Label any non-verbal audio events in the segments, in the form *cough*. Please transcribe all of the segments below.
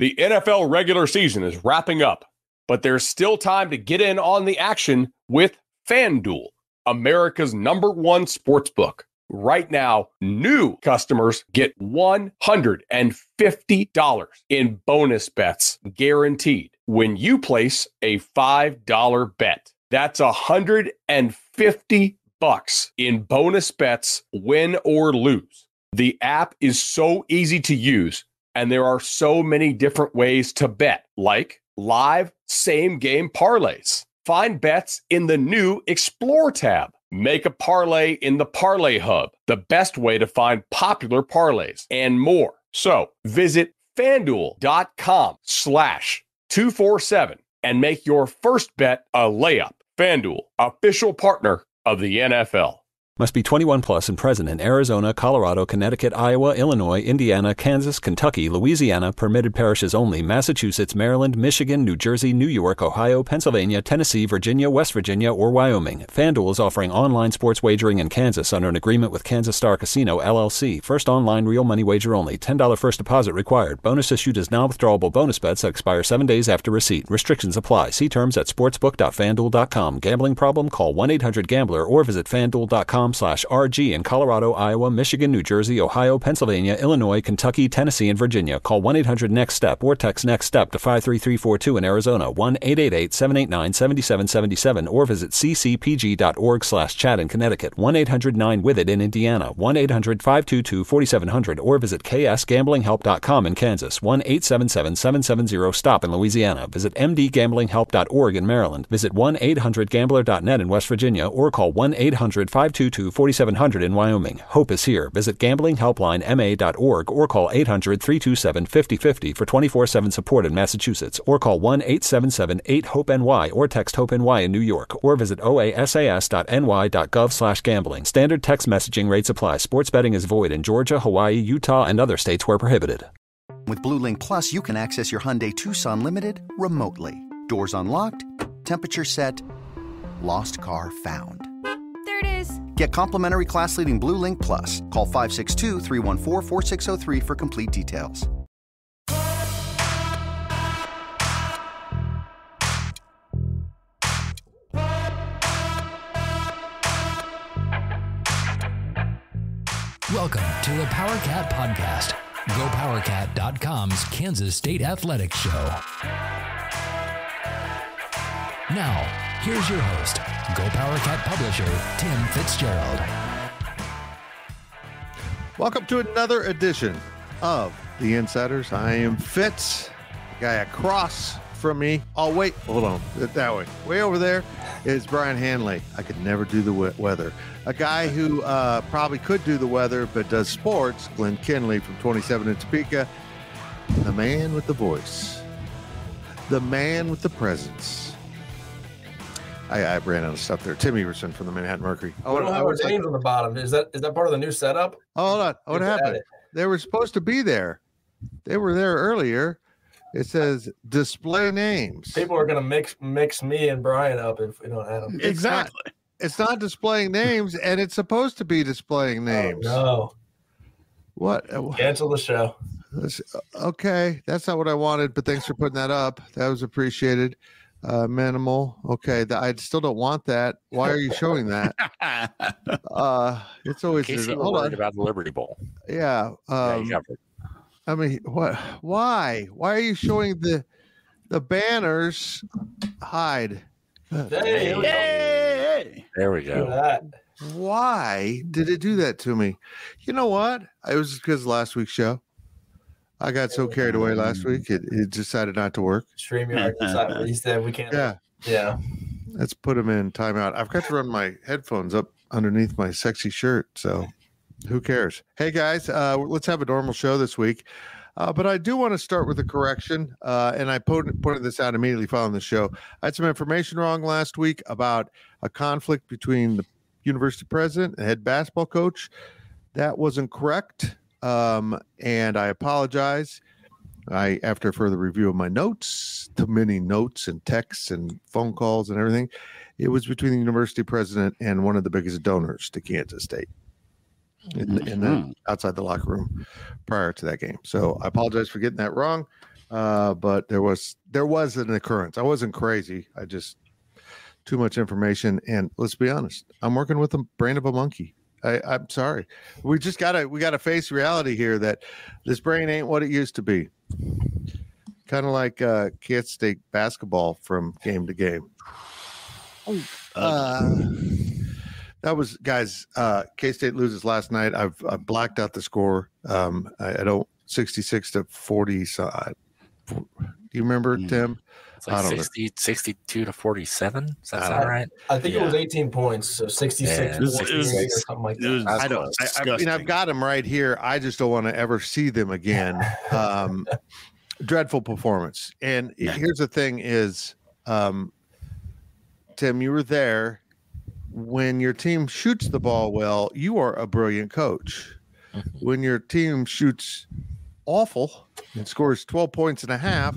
The NFL regular season is wrapping up, but there's still time to get in on the action with FanDuel, America's number one sports book. Right now, new customers get $150 in bonus bets guaranteed when you place a $5 bet. That's 150 bucks in bonus bets win or lose. The app is so easy to use and there are so many different ways to bet, like live same game parlays. Find bets in the new Explore tab. Make a parlay in the Parlay Hub, the best way to find popular parlays and more. So visit fanduel.com slash 247 and make your first bet a layup. FanDuel, official partner of the NFL. Must be 21 plus and present in Arizona, Colorado, Connecticut, Iowa, Illinois, Indiana, Kansas, Kentucky, Louisiana, permitted parishes only, Massachusetts, Maryland, Michigan, New Jersey, New York, Ohio, Pennsylvania, Tennessee, Virginia, West Virginia, or Wyoming. FanDuel is offering online sports wagering in Kansas under an agreement with Kansas Star Casino, LLC. First online real money wager only. $10 first deposit required. Bonus issued as non withdrawable bonus bets that expire seven days after receipt. Restrictions apply. See terms at sportsbook.fanduel.com. Gambling problem? Call 1 800 Gambler or visit fanduel.com slash RG in Colorado, Iowa, Michigan, New Jersey, Ohio, Pennsylvania, Illinois, Kentucky, Tennessee, and Virginia. Call 1 800 NEXT STEP or text NEXT STEP to 53342 in Arizona, 1 888 789 7777, or visit ccpg.org slash chat in Connecticut, 1 800 9 with it in Indiana, 1 800 522 4700, or visit ksgamblinghelp.com in Kansas, 1 877 770 STOP in Louisiana. Visit mdgamblinghelp.org in Maryland. Visit 1 800 gambler.net in West Virginia, or call 1 800 522 4700 in Wyoming. Hope is here. Visit gamblinghelplinema.org or call 800 327 5050 for 24 7 support in Massachusetts or call 1 877 8 HOPE NY or text HOPE NY in New York or visit oasas.ny.gov slash gambling. Standard text messaging rates apply. Sports betting is void in Georgia, Hawaii, Utah, and other states where prohibited. With Blue Link Plus, you can access your Hyundai Tucson Limited remotely. Doors unlocked, temperature set, lost car found. Get complimentary class leading Blue Link Plus. Call 562 314 4603 for complete details. Welcome to the Powercat Podcast, GoPowercat.com's Kansas State Athletics Show. Now, here's your host, GoPowercat publisher, Tim Fitzgerald. Welcome to another edition of The Insiders. I am Fitz, the guy across from me. Oh, wait, hold on. That way. Way over there is Brien Hanley. I could never do the weather. A guy who uh, probably could do the weather, but does sports, Glenn Kinley from 27 in Topeka. The man with the voice, the man with the presence. I, I ran out of stuff there. Tim Everson from the Manhattan Mercury. Oh, we don't have our names on the bottom. Is that is that part of the new setup? Oh, hold on. What Good to add happened? They were supposed to be there. They were there earlier. It says display names. People are gonna mix mix me and Brien up if we don't add them. It's not- It's not displaying names, and it's supposed to be displaying names. No, What? uh, cancel the show. Okay, that's not what I wanted, but thanks for putting that up. That was appreciated. Uh, minimal. Okay, th- I still don't want that. Why are you showing that? *laughs* Uh, it's always In case you hold on. about the Liberty Bowl. Yeah. Yeah, Um, you covered. I mean, what? Why? Why are you showing the the banners? Hide. Hey, here we go. There we go. Why did it do that to me? You know what? It was because last week's show. I got so carried away last week, it, it decided not to work. StreamYard decided *laughs* he said we can't. Yeah, Yeah. let's put him in timeout. I've got to run my headphones up underneath my sexy shirt, so who cares? Hey guys, uh, let's have a normal show this week. Uh, but I do want to start with a correction, uh, and I put, pointed this out immediately following the show. I had some information wrong last week about a conflict between the university president and head basketball coach. That wasn't correct, um, and I apologize. I, after further review of my notes, the many notes and texts and phone calls and everything, it was between the university president and one of the biggest donors to Kansas State in, in the, outside the locker room prior to that game. So I apologize for getting that wrong. Uh, but there was there was an occurrence. I wasn't crazy. I just too much information. And let's be honest, I'm working with the brain of a monkey. I, I'm sorry. We just gotta we gotta face reality here that this brain ain't what it used to be. Kind of like uh, Kansas State basketball from game to game. Uh, that was guys. Uh, K State loses last night. I've, I've blacked out the score. Um, I, I don't sixty six to forty. So, I, do you remember Mm. Tim? It's like don't know. 60, 62 to 47. Does that I sound right? I think it was 18 points, so 66 Yeah, it was- it was- or something like that. was I don't. close. I, I mean, I've got them right here. I just don't want to ever see them again. *laughs* Um, dreadful performance. And Yeah. here's the thing: is um, Tim, you were there when your team shoots the ball well. You are a brilliant coach. Mhm. When your team shoots awful and scores 12 points and a half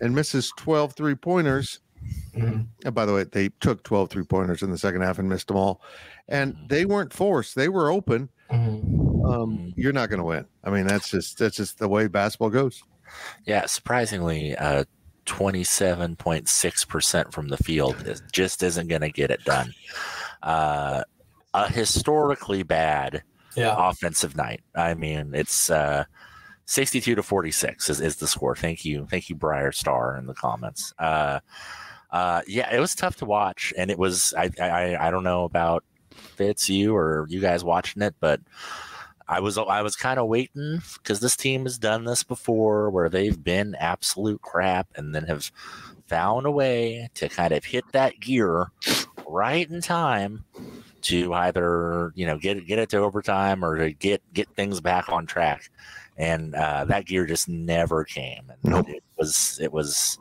and misses 12 three pointers. Mhm. And by the way, they took 12 three pointers in the second half and missed them all. And they weren't forced, they were open. Mhm. Um, you're not going to win. I mean, that's just that's just the way basketball goes. Yeah, surprisingly, uh, 27.6% from the field is, just isn't going to get it done. Uh, a historically bad Yeah. offensive night. I mean, it's uh, 62 to 46 is, is the score. Thank you. Thank you, Briar Star, in the comments. Uh, uh, yeah, it was tough to watch. And it was, I, I, I don't know about Fitz, you or you guys watching it, but I was, I was kind of waiting because this team has done this before where they've been absolute crap and then have found a way to kind of hit that gear right in time to either you know get get it to overtime or to get get things back on track and uh, that gear just never came and Nope. it was it was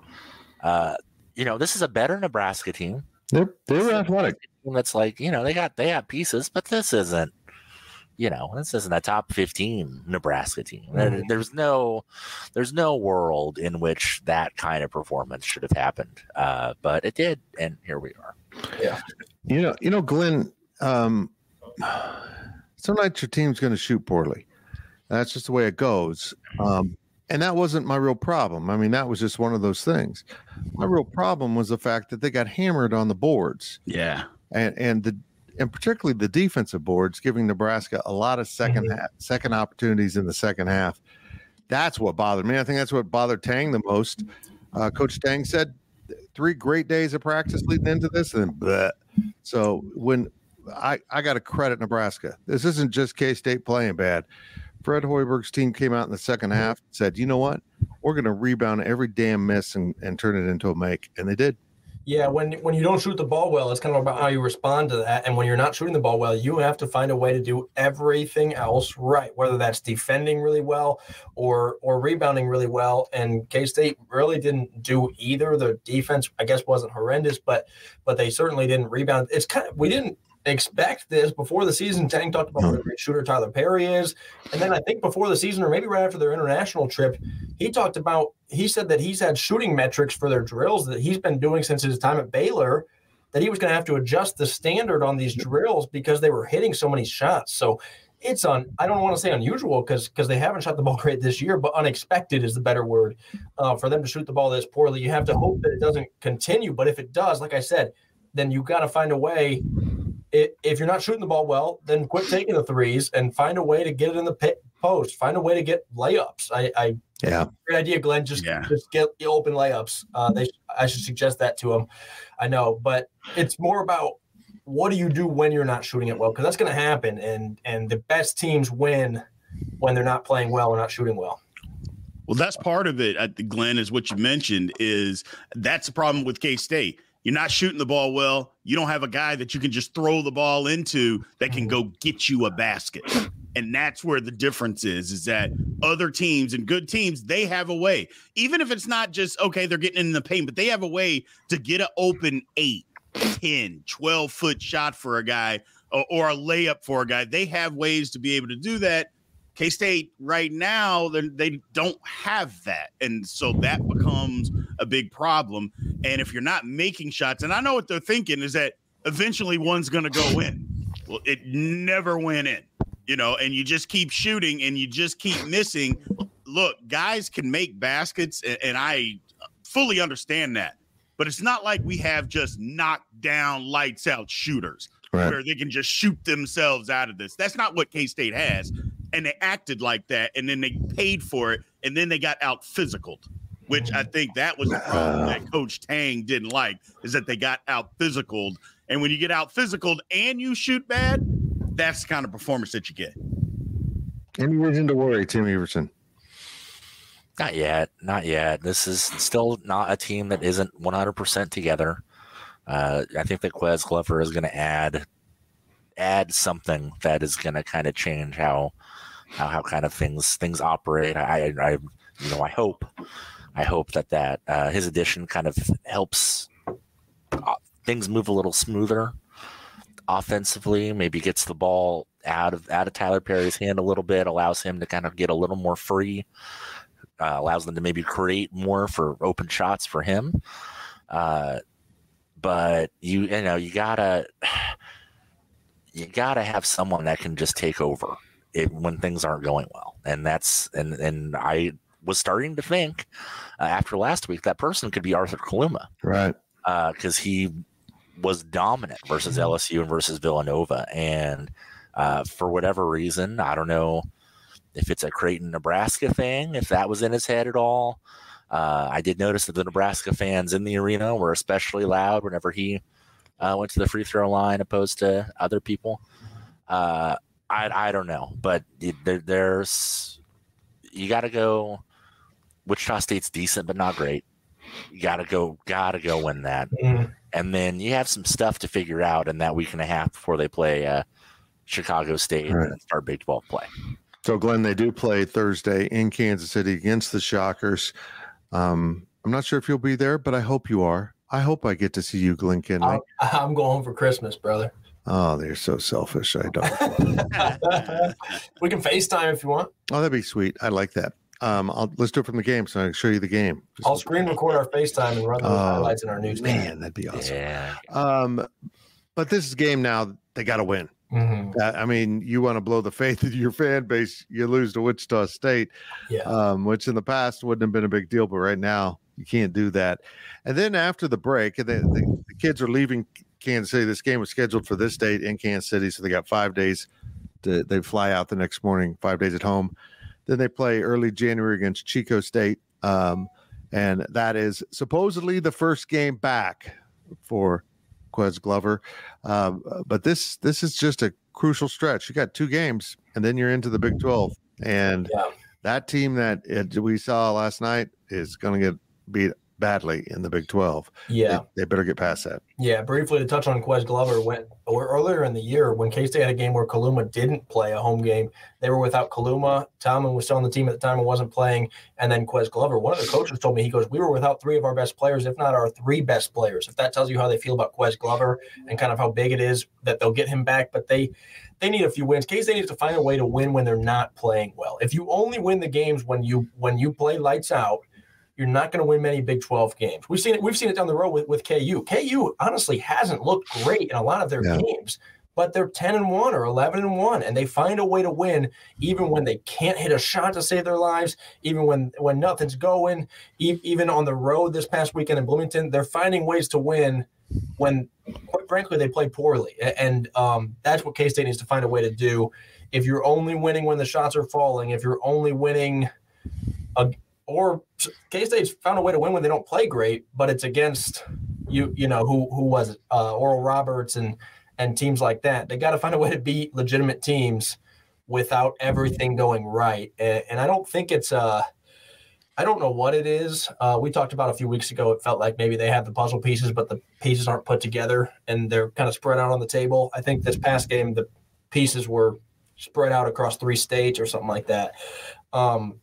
uh, you know this is a better nebraska team They're they were athletic. team that's like you know they got they have pieces but this isn't you know this isn't a top 15 nebraska team There- Mhm. there's no there's no world in which that kind of performance should have happened uh, but it did and here we are Yeah, You know, you know, Glenn. Um, some nights your team's going to shoot poorly. That's just the way it goes. Um, and that wasn't my real problem. I mean, that was just one of those things. My real problem was the fact that they got hammered on the boards, Yeah. and and the and particularly the defensive boards, giving Nebraska a lot of 2nd half, second opportunities in the second half. That's what bothered me. I think that's what bothered Tang the most. Uh, Coach Tang said three great days of practice leading into this, and bleh. so when I I got to credit Nebraska. This isn't just K State playing bad. Fred Hoiberg's team came out in the second mm-hmm. half and said, "You know what? We're going to rebound every damn miss and, and turn it into a make," and they did. Yeah, when when you don't shoot the ball well, it's kind of about how you respond to that. And when you're not shooting the ball well, you have to find a way to do everything else right, whether that's defending really well or or rebounding really well. And K State really didn't do either. The defense, I guess, wasn't horrendous, but but they certainly didn't rebound. It's kind of we didn't expect this before the season. Tang talked about what a great shooter Tylor Perry is, and then I think before the season, or maybe right after their international trip, he talked about he said that he's had shooting metrics for their drills that he's been doing since his time at Baylor that he was going to have to adjust the standard on these drills because they were hitting so many shots. So it's on I don't want to say unusual because because they haven't shot the ball *laughs* great this year, but unexpected is the better word uh, for them to shoot the ball this poorly. You have to hope that it doesn't continue, but if it does, like I said, then you got to find a way. It, if you're not shooting the ball well, then quit taking the threes and find a way to get it in the pit post. Find a way to get layups. I, I Yeah. great idea, Glenn. Just Yeah. just get the open layups. Uh, they I should suggest that to them. I know, but it's more about what do you do when you're not shooting it well because that's going to happen, and and the best teams win when they're not playing well or not shooting well. Well, that's part of it. I think, Glenn, is what you mentioned. Is that's the problem with K State? You're not shooting the ball well. You don't have a guy that you can just throw the ball into that can go get you a basket. And that's where the difference is, is that other teams and good teams, they have a way, even if it's not just, okay, they're getting in the paint, but they have a way to get an open eight, 10, 12 foot shot for a guy or, or a layup for a guy. They have ways to be able to do that. K State right now, they they don't have that. And so that becomes a big problem. And if you're not making shots, and I know what they're thinking is that eventually one's going to go in. Well, it never went in, you know, and you just keep shooting and you just keep missing. look, guys can make baskets, and, and I fully understand that. But it's not like we have just knocked down, lights out shooters Right. where they can just shoot themselves out of this. That's not what K State has. And they acted like that, and then they paid for it, and then they got out physical, which I think that was the problem that Coach Tang didn't like, is that they got out physical. And when you get out physical and you shoot bad, that's the kind of performance that you get. Any reason to worry, Tim Everson? Not yet. Not yet. This is still not a team that isn't 100% together. Uh, I think that Ques Glover is going to add add something that is going to kind of change how how how kind of things things operate. I I you know I hope I hope that that uh, his addition kind of helps uh, things move a little smoother offensively. Maybe gets the ball out of out of Tylor Perry's hand a little bit, allows him to kind of get a little more free uh, allows them to maybe create more for open shots for him. Uh, but you you know you gotta you gotta have someone that can just take over it when things aren't going well, and that's and and I was starting to think uh, after last week that person could be Arthur Kaluma Right. because he was dominant versus LSU and versus Villanova. And uh, for whatever reason, I don't know if it's a Creighton, Nebraska thing, if that was in his head at all. Uh, I did notice that the Nebraska fans in the arena were especially loud whenever he uh, went to the free throw line opposed to other people. Uh, I, I don't know, but there, there's you got to go. Wichita State's decent, but not great. You got to go, got to go win that Mm. and then you have some stuff to figure out in that week and a half before they play uh, Chicago State Right. and start Big 12 play. So, Glenn, they do play Thursday in Kansas City against the Shockers. Um, I'm not sure if you'll be there, but I hope you are. I hope I get to see you, Glenn Kinley. I'm, *laughs* I'm going home for Christmas, brother. Oh, they're so selfish. I don't. *laughs* we can FaceTime if you want. oh, that'd be sweet. I like that. Um, I'll, let's do it from the game so I can show you the game. Just- I'll screen record our FaceTime and run the Oh, highlights in our news. Man, that'd be awesome. Yeah. Um, but this is game now. They got to win. Mhm. Uh, I mean, you want to blow the faith of your fan base, you lose to Wichita State, Yeah. um, which in the past wouldn't have been a big deal, but right now you can't do that. And then after the break, and the, the, the kids are leaving Kansas City. This game was scheduled for this date in Kansas City, so they got five days. To, they fly out the next morning, five days at home. Then they play early January against Chicago State, um, and that is supposedly the first game back for Ques Glover. Um, but this this is just a crucial stretch. You got two games, and then you're into the Big Twelve, and Yeah. that team that it, we saw last night is going to get beat badly in the Big Twelve. Yeah. They, they better get past that. Yeah, briefly to touch on Ques Glover, when or earlier in the year when K State had a game where Kaluma didn't play a home game, they were without Kaluma. Tomlin was still on the team at the time and wasn't playing, and then Ques Glover. One of the coaches told me he goes, "We were without three of our best players, if not our three best players." If that tells you how they feel about Ques Glover and kind of how big it is that they'll get him back, but they they need a few wins. K State needs to find a way to win when they're not playing well. If you only win the games when you when you play lights out you're not going to win many Big 12 games. We've seen it. We've seen it down the road with, with KU. KU honestly hasn't looked great in a lot of their Yeah. games, but they're 10 and one or 11 and one, and they find a way to win even when they can't hit a shot to save their lives, even when when nothing's going, e- even on the road this past weekend in Bloomington, they're finding ways to win when, quite frankly, they play poorly. And um, that's what K State needs to find a way to do. If you're only winning when the shots are falling, if you're only winning or K State's found a way to win when they don't play great, but it's against you. You know who who was it? Uh, Oral Roberts and and teams like that. They got to find a way to beat legitimate teams without everything going right. And, and I don't think it's uh I don't know what it is. Uh, we talked about a few weeks ago. It felt like maybe they have the puzzle pieces, but the pieces aren't put together and they're kind of spread out on the table. I think this past game, the pieces were spread out across three states or something like that. Um,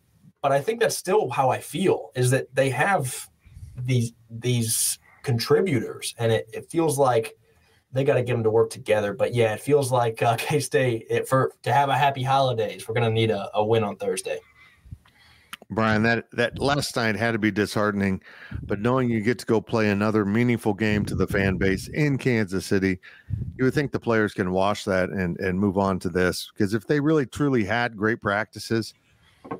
but I think that's still how I feel is that they have these these contributors, and it, it feels like they got to get them to work together. But yeah, it feels like uh, *laughs* K State for to have a happy holidays. We're gonna need a, a win on Thursday. Brien, that that last night had to be disheartening, but knowing you get to go play another meaningful game to the fan base in Kansas City, you would think the players can wash that and and move on to this because if they really truly had great practices,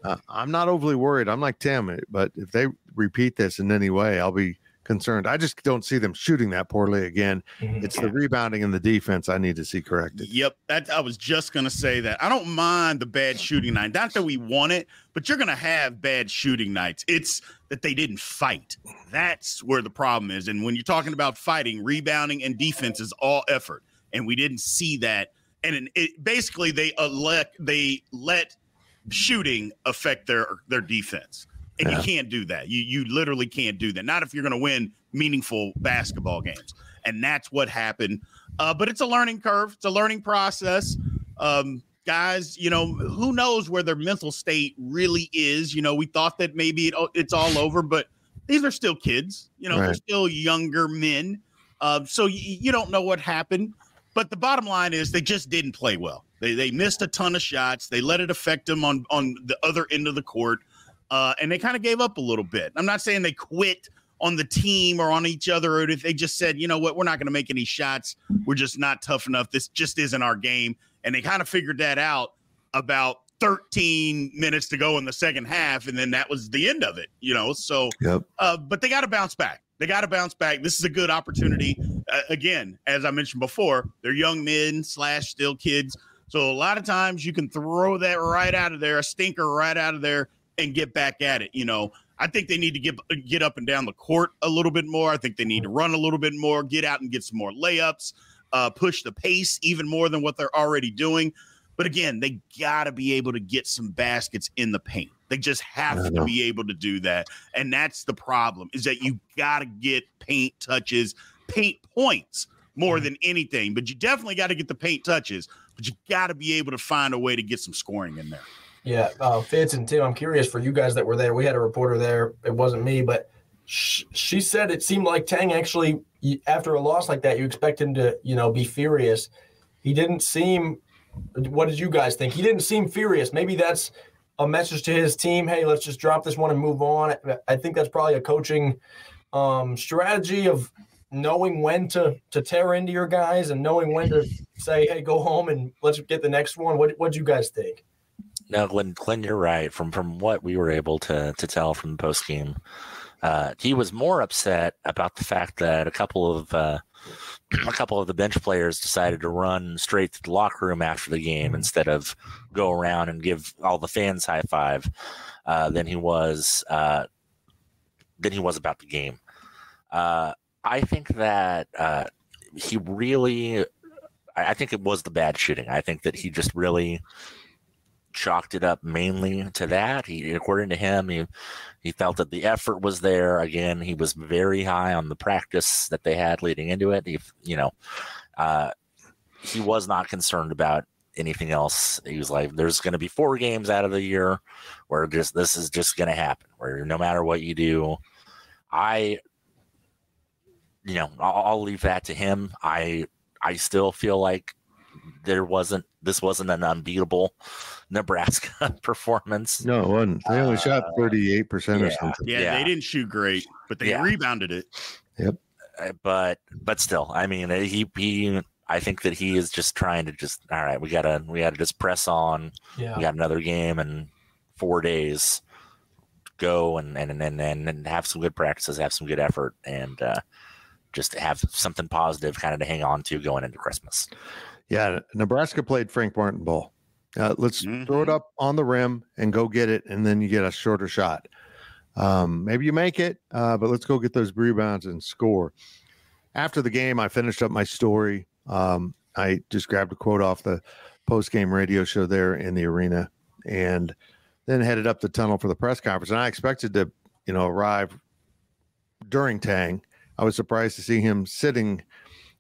uh, I'm not overly worried. I'm like Tim, but if they repeat this in any way, I'll be concerned. I just don't see them shooting that poorly again. Mhm. It's the rebounding and the defense I need to see corrected. Yep, that I was just gonna say that. I don't mind the bad shooting night. Not that we want it, but you're gonna have bad shooting nights. It's that they didn't fight. That's where the problem is. And when you're talking about fighting, rebounding and defense is all effort, and we didn't see that. And it, it, basically, they elect they let shooting affect their their defense. And Yeah. you can't do that. You you literally can't do that. Not if you're going to win meaningful basketball games. And that's what happened. Uh, but it's a learning curve. It's a learning process. Um, guys, you know, who knows where their mental state really is? You know, we thought that maybe it, it's all over, but these are still kids. You know, they're still younger men. Uh, so y- you don't know what happened. But the bottom line is they just didn't play well. They they missed a ton of shots. They let it affect them on on the other end of the court, uh, and they kind of gave up a little bit. I'm not saying they quit on the team or on each other, or if they just said, you know what, we're not going to make any shots. We're just not tough enough. This just isn't our game, and they kind of figured that out about 13 minutes to go in the second half, and then that was the end of it. You know, so Yep. uh, but they got to bounce back. They got to bounce back. This is a good opportunity. Uh, again, as I mentioned before, they're young men slash still kids. So a lot of times you can throw that right out of there, a stinker right out of there, and get back at it. You know, I think they need to get get up and down the court a little bit more. I think they need to run a little bit more, get out and get some more layups, uh, push the pace even more than what they're already doing. But again, they got to be able to get some baskets in the paint. They just have to be able to do that. And that's the problem is that you got to get paint touches, paint points more than anything. But you definitely got to get the paint touches, but you got to be able to find a way to get some scoring in there. Yeah, uh, Fitz and Tim, I'm curious for you guys that were there. We had a reporter there. It wasn't me, but sh- she said it seemed like Tang actually, after a loss like that, you expect him to, you know, be furious. He didn't seem. What did you guys think? He didn't seem furious. Maybe that's a message to his team. Hey, let's just drop this one and move on. I think that's probably a coaching um, strategy of knowing when to to tear into your guys and knowing when to say, "Hey, go home and let's get the next one." What what do you guys think? No, Glenn, Glenn, you're right. From from what we were able to to tell from the post game, uh, he was more upset about the fact that a couple of uh, a couple of the bench players decided to run straight to the locker room after the game instead of go around and give all the fans high five uh, than he was uh, than he was about the game. Uh, I think that uh, he really, I think it was the bad shooting. I think that he just really chalked it up mainly to that. He, according to him, he he felt that the effort was there. Again, he was very high on the practice that they had leading into it. He, you know, uh, he was not concerned about anything else. He was like, "There's going to be four games out of the year where just this is just going to happen. Where no matter what you do, I." You know, I'll, I'll leave that to him. I I still feel like there wasn't this wasn't an unbeatable *laughs* Nebraska *laughs* performance. No, it wasn't. They only shot Uh, 38% or something. Yeah, Yeah. they didn't shoot great, but they Yeah. rebounded it. Uh, but but still, I mean, uh, he he. I think that he is just trying to just all right. We gotta we gotta just press on. Yeah. We got another game in four days. Go and and and and, and have some good practices, have some good effort, and uh, just have something positive kind of to hang on to going into Christmas. Yeah, Nebraska played Frank Martin ball. Uh, let's throw it up on the rim and go get it, and then you get a shorter shot. Um, maybe you make it, uh, but let's go get those rebounds and score. After the game, I finished up my story. Um, I just grabbed a quote off the post game radio show there in the arena, and then headed up the tunnel for the press conference. And I expected to, you know, arrive during Tang. I was surprised to see him sitting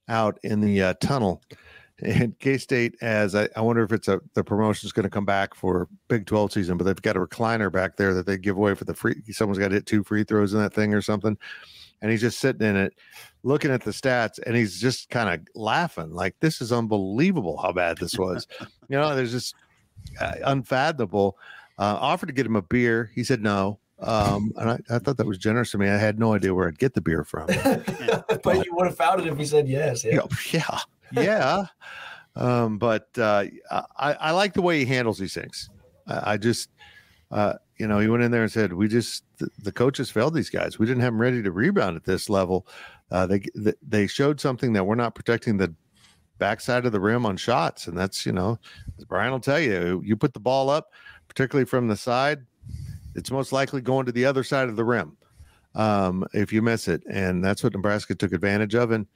out in the uh, tunnel. And K State, as I, I wonder if it's a the promotion is going to come back for Big 12 season, but they've got a recliner back there that they give away for the free. Someone's got to hit two free throws in that thing or something. And he's just sitting in it, looking at the stats, and he's just kind of laughing like, this is unbelievable how bad this was. you know, there's just uh, unfathomable. Uh, offered to get him a beer. He said no. Um, and I, I thought that was generous of me. I had no idea where I'd get the beer from. *laughs* but you would have found it if he said yes. Yeah. yeah, yeah, yeah. Um, but uh, I, I like the way he handles these things. I, I just uh, you know, he went in there and said, "We just the, the coaches failed these guys. We didn't have them ready to rebound at this level. Uh, they they showed something that we're not protecting the backside of the rim on shots, and that's you know, as Brien will tell you, you put the ball up, particularly from the side, it's most likely going to the other side of the rim um, if you miss it, and that's what Nebraska took advantage of. And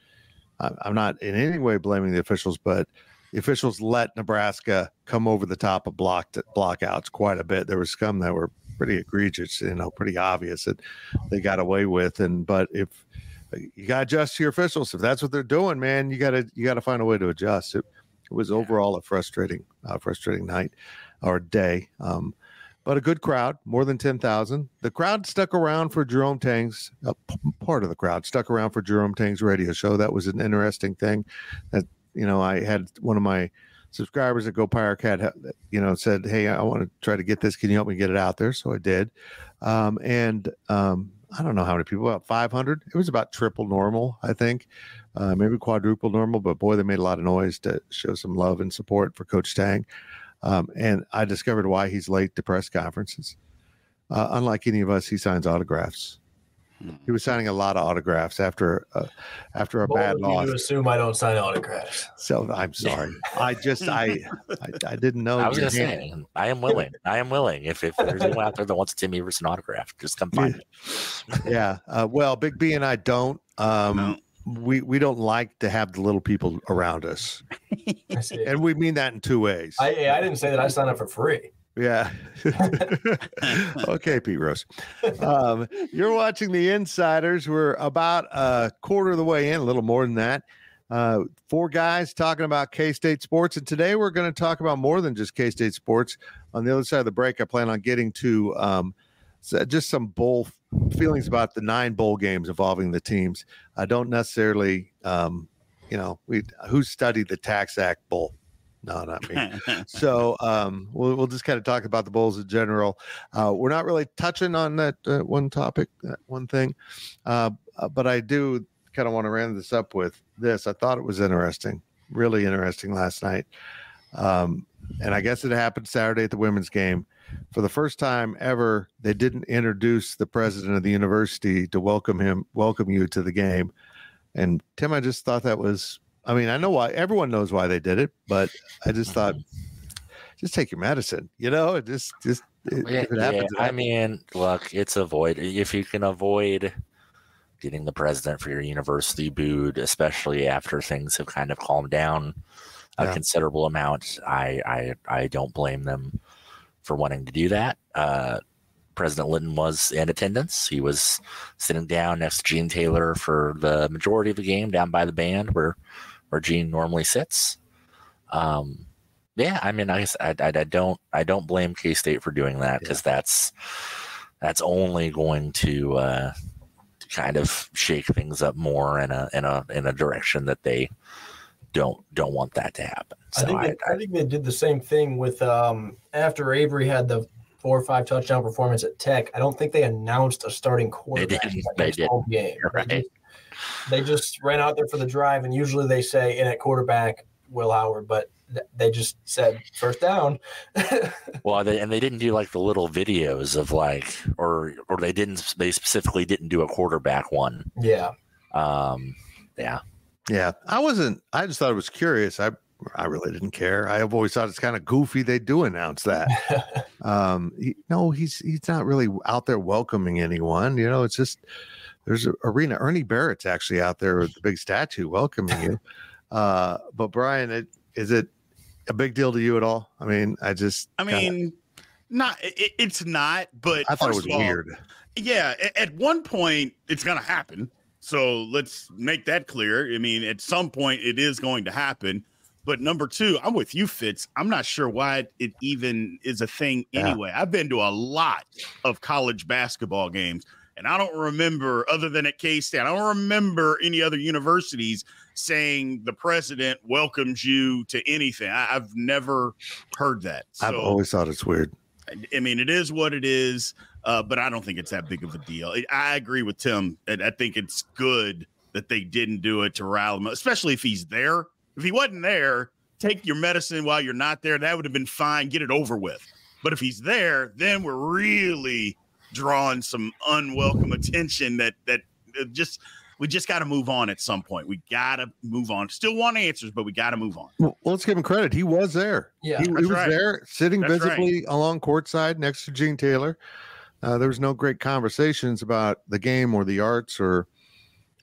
I'm not in any way blaming the officials, but the officials let Nebraska come over the top of blocked blockouts quite a bit. There was some that were pretty egregious, you know, pretty obvious that they got away with. And but if you got to adjust to your officials, if that's what they're doing, man, you got to you got to find a way to adjust. It, it was overall a frustrating, uh, frustrating night or day. Um, but a good crowd, more than 10,000. The crowd stuck around for Jerome Tang's, uh, part of the crowd stuck around for Jerome Tang's radio show. That was an interesting thing. That, you know, I had one of my subscribers at Go Cat, you know, said, Hey, I want to try to get this. Can you help me get it out there? So I did. Um, and um, I don't know how many people, about 500. It was about triple normal, I think, uh, maybe quadruple normal, but boy, they made a lot of noise to show some love and support for Coach Tang. Um, and I discovered why he's late to press conferences. Uh, unlike any of us, he signs autographs. He was signing a lot of autographs after uh, after a bad loss. You assume I don't sign autographs. So I'm sorry. I just I, I, I didn't know. *laughs* I was going to say I am willing. I am willing. If if there's anyone out there that wants a Tim Everson autograph, just come find yeah. me. yeah. Uh, well, Big B and I don't. Um, no we we don't like to have the little people around us, and we mean that in two ways. I I didn't say that I signed up for free. Yeah. *laughs* okay, Pete Rose. Um, you're watching the Insiders. We're about a quarter of the way in, a little more than that. Uh, four guys talking about K State sports, and today we're going to talk about more than just K State sports. On the other side of the break, I plan on getting to um, just some bowl feelings about the nine bowl games involving the teams. I don't necessarily, um, you know, we who studied the Tax Act Bowl. No, not me. *laughs* so um, we'll, we'll just kind of talk about the bowls in general. Uh, we're not really touching on that uh, one topic, that one thing, uh, uh but I do kind of want to round this up with this. I thought it was interesting, really interesting last night. Um, and I guess it happened Saturday at the women's game for the first time ever, they didn't introduce the president of the university to welcome him, welcome you to the game. And Tim, I just thought that was, I mean, I know why everyone knows why they did it, but I just mm-hmm. thought, just take your medicine, you know, it just, just, it, yeah, it happens, yeah. I mean, look, it's avoid, if you can avoid getting the president for your university booed, especially after things have kind of calmed down a yeah. considerable amount, I, I, I don't blame them for wanting to do that. Uh, President Linton was in attendance. He was sitting down next to Gene Taylor for the majority of the game, down by the band where where Gene normally sits. Um, yeah, I mean, I, I, I don't I don't blame K State for doing that because yeah. that's that's only going to, uh, to kind of shake things up more in a in a in a direction that they don't don't want that to happen. So I think they, I, I, think they did the same thing with um, after Avery had the four or five touchdown performance at Tech. I don't think they announced a starting quarterback. They did. They did. Game. Right. They just, they just ran out there for the drive, and usually they say in at quarterback Will Howard, but they just said first down. *laughs* well, they, and they didn't do like the little videos of like, or or they didn't. They specifically didn't do a quarterback one. Yeah. Um. Yeah. Yeah, I wasn't. I just thought it was curious. I I really didn't care. I've always thought it's kind of goofy they do announce that. *laughs* um, he, no, he's he's not really out there welcoming anyone. You know, it's just there's an arena. Ernie Barrett's actually out there with the big statue welcoming you. *laughs* Uh, but Brien, it, is it a big deal to you at all? I mean, I just. I mean, kinda, not. It, it's not. But I thought it was all, weird. Yeah, at one point it's gonna happen. So let's make that clear. I mean, at some point it is going to happen. But number two, I'm with you, Fitz. I'm not sure why it even is a thing anyway. Yeah. I've been to a lot of college basketball games, and I don't remember, other than at K State, I don't remember any other universities saying the president welcomes you to anything. I, have never heard that. So, I've always thought it's weird. I mean, it is what it is. Uh, but I don't think it's that big of a deal. I agree with Tim. And I think it's good that they didn't do it to rile him, especially if he's there. If he wasn't there, take your medicine while you're not there. That would have been fine. Get it over with. But if he's there, then we're really drawing some unwelcome attention that that just we just got to move on at some point. We got to move on. Still want answers, but we got to move on. Well, let's give him credit. He was there. Yeah, he, he was right. there, sitting That's right. visibly along courtside next to Gene Taylor. Uh, there was no great conversations about the game or the arts or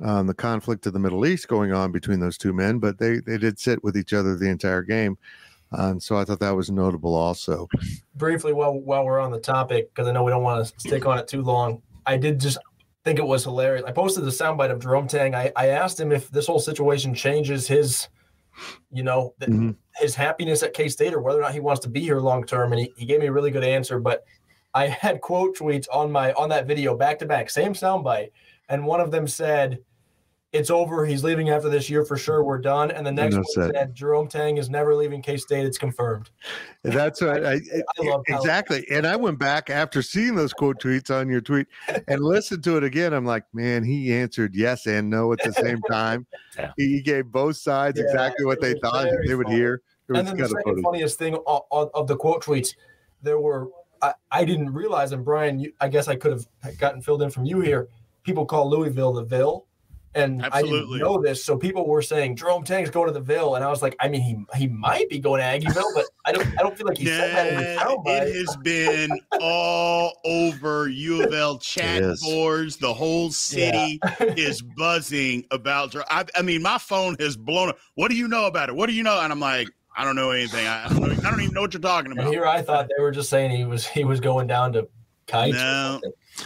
um, the conflict of the Middle East going on between those two men, but they they did sit with each other the entire game, and so I thought that was notable also. briefly while while we're on the topic because I know we don't want to stick on it too long. I did just think it was hilarious. I posted the soundbite of Jerome Tang. I, I asked him if this whole situation changes his, you know, Mhm. his happiness at K State or whether or not he wants to be here long term. And he, he gave me a really good answer. But I had quote tweets on my on that video back to back, same soundbite, and one of them said. It's over. He's leaving after this year for sure. We're done. And the next that's one it. said Jerome Tang is never leaving K State. It's confirmed. That's what I, I *laughs* love how- exactly. And I went back after seeing those quote tweets on your tweet and listened to it again. I'm like, man, he answered yes and no at the same time. *laughs* Yeah. He he gave both sides Yeah, exactly what they thought very they would hear. It was and then the kind of second funny. funniest thing of, of, of the quote tweets, there were I, I didn't realize, and Brien, you, I guess I could have gotten filled in from you here. People call Louisville the Ville, and Absolutely. I didn't know this, so people were saying Jerome Tang's going to the Ville, and I was like, I mean, he he might be going to Aggieville, but I don't I don't feel like he said that in the Nah, it has been all over U of L *laughs* chat boards. The whole city is buzzing about. Jer- I, I mean, my phone has blown up. What do you know about it? What do you know? And I'm like, I don't know anything. I, I don't know. I don't even know what you're talking And about. here I thought they were just saying he was he was going down to kites. No.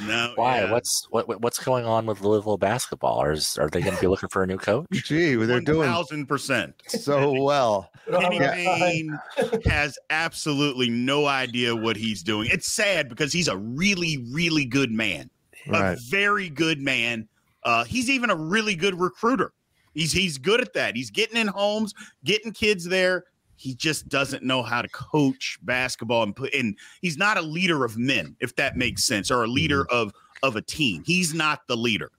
No, Why? yeah. What's what? what- What's going on with Louisville basketball? Are, is- are they going to be looking for a new coach? *laughs* Gee, they're doing thousand percent. so well. We Kenny. Payne has absolutely no idea what he's doing. It's sad because he's a really, really good man. Right. a very good man. Uh, he's even a really good recruiter. He's he's good at that. He's getting in homes, getting kids there. He just doesn't know how to coach basketball and put and he's not a leader of men, if that makes sense, or a leader of of a team. He's not the leader.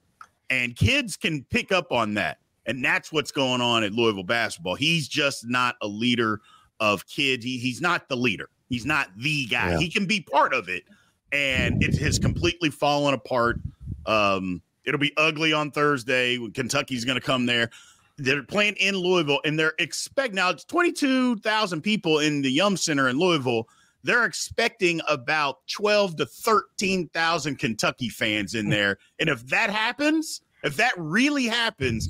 And kids can pick up on that. And that's what's going on at Louisville basketball. He's just not a leader of kids. He, he's not the leader. He's not the guy. Yeah. He can be part of it, and it has completely fallen apart. Um, it'll be ugly on Thursday. when Kentucky's going to come there. They're playing in Louisville, and they're expect now it's twenty two thousand people in the Yum Center in Louisville. They're expecting about twelve to thirteen thousand Kentucky fans in there, and if that happens, if that really happens,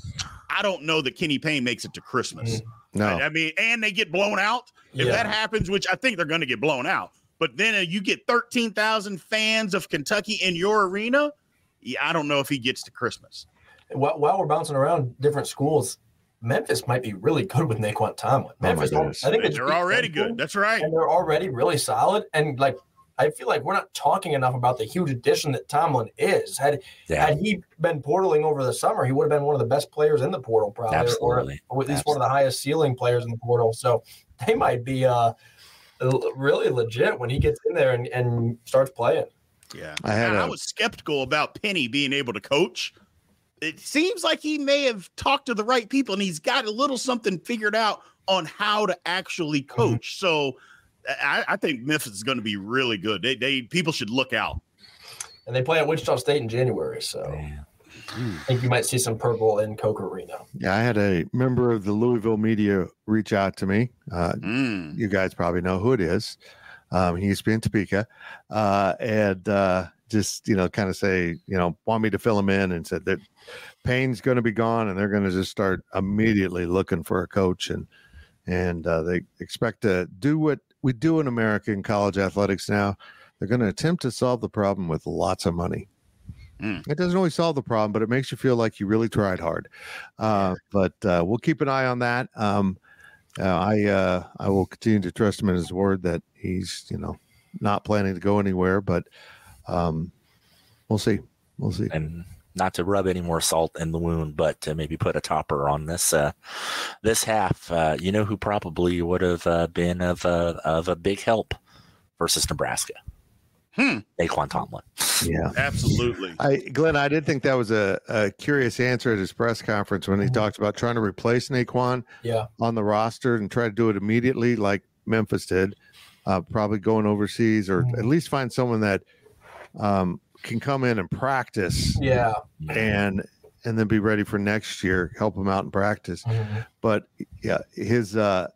I don't know that Kenny Payne makes it to Christmas. No. I, I mean, and they get blown out. If Yeah. that happens, which I think they're going to get blown out, but then uh, you get 13,000 fans of Kentucky in your arena. Yeah, I don't know if he gets to Christmas. While, while we're bouncing around different schools, Memphis might be really good with Nae'Qwan Tomlin. Memphis, goodness. I think they just They're already Clemson, good. That's right. and they're already really solid. And like, I feel like we're not talking enough about the huge addition that Tomlin is. Had Yeah, had he been portaling over the summer, he would have been one of the best players in the portal, probably, Absolutely. or, or at least one of the highest ceiling players in the portal. So they might be uh, really legit when he gets in there and, and starts playing. Yeah. I had I a- was skeptical about Penny being able to coach. It seems like he may have talked to the right people and he's got a little something figured out on how to actually Mm-hmm. coach. So I, I think Memphis is going to be really good. They, they people should look out. And they play at Wichita State in January. So Yeah. I think you might see some purple in Koch Arena. Yeah, I had a member of the Louisville media reach out to me. Uh, Mm. you guys probably know who it is. Um, he used to be in Topeka, uh, and uh, just you know, kind of say, you know, want me to fill him in, and said that Payne's going to be gone, and they're going to just start immediately looking for a coach, and and uh, they expect to do what we do in America in college athletics now. They're going to attempt to solve the problem with lots of money. Mm. It doesn't always solve the problem, but it makes you feel like you really tried hard. Uh, but uh, we'll keep an eye on that. Um, uh, I uh, I will continue to trust him in his word that he's you know not planning to go anywhere, but um, we'll see. We'll see. and not to rub any more salt in the wound, but to maybe put a topper on this uh, this half. Uh, you know who probably would have uh, been of a, of a big help versus Nebraska? Hmm. Nae'Qwan Tomlin. Yeah. Absolutely. I, Glenn, I did think that was a, a curious answer at his press conference when he talked about trying to replace Nae'Qwan Yeah. on the roster and try to do it immediately, like Memphis did. uh, probably going overseas, or Mhm. at least find someone that um, can come in and practice Yeah. and and then be ready for next year. Help him out in practice. But yeah, his uh,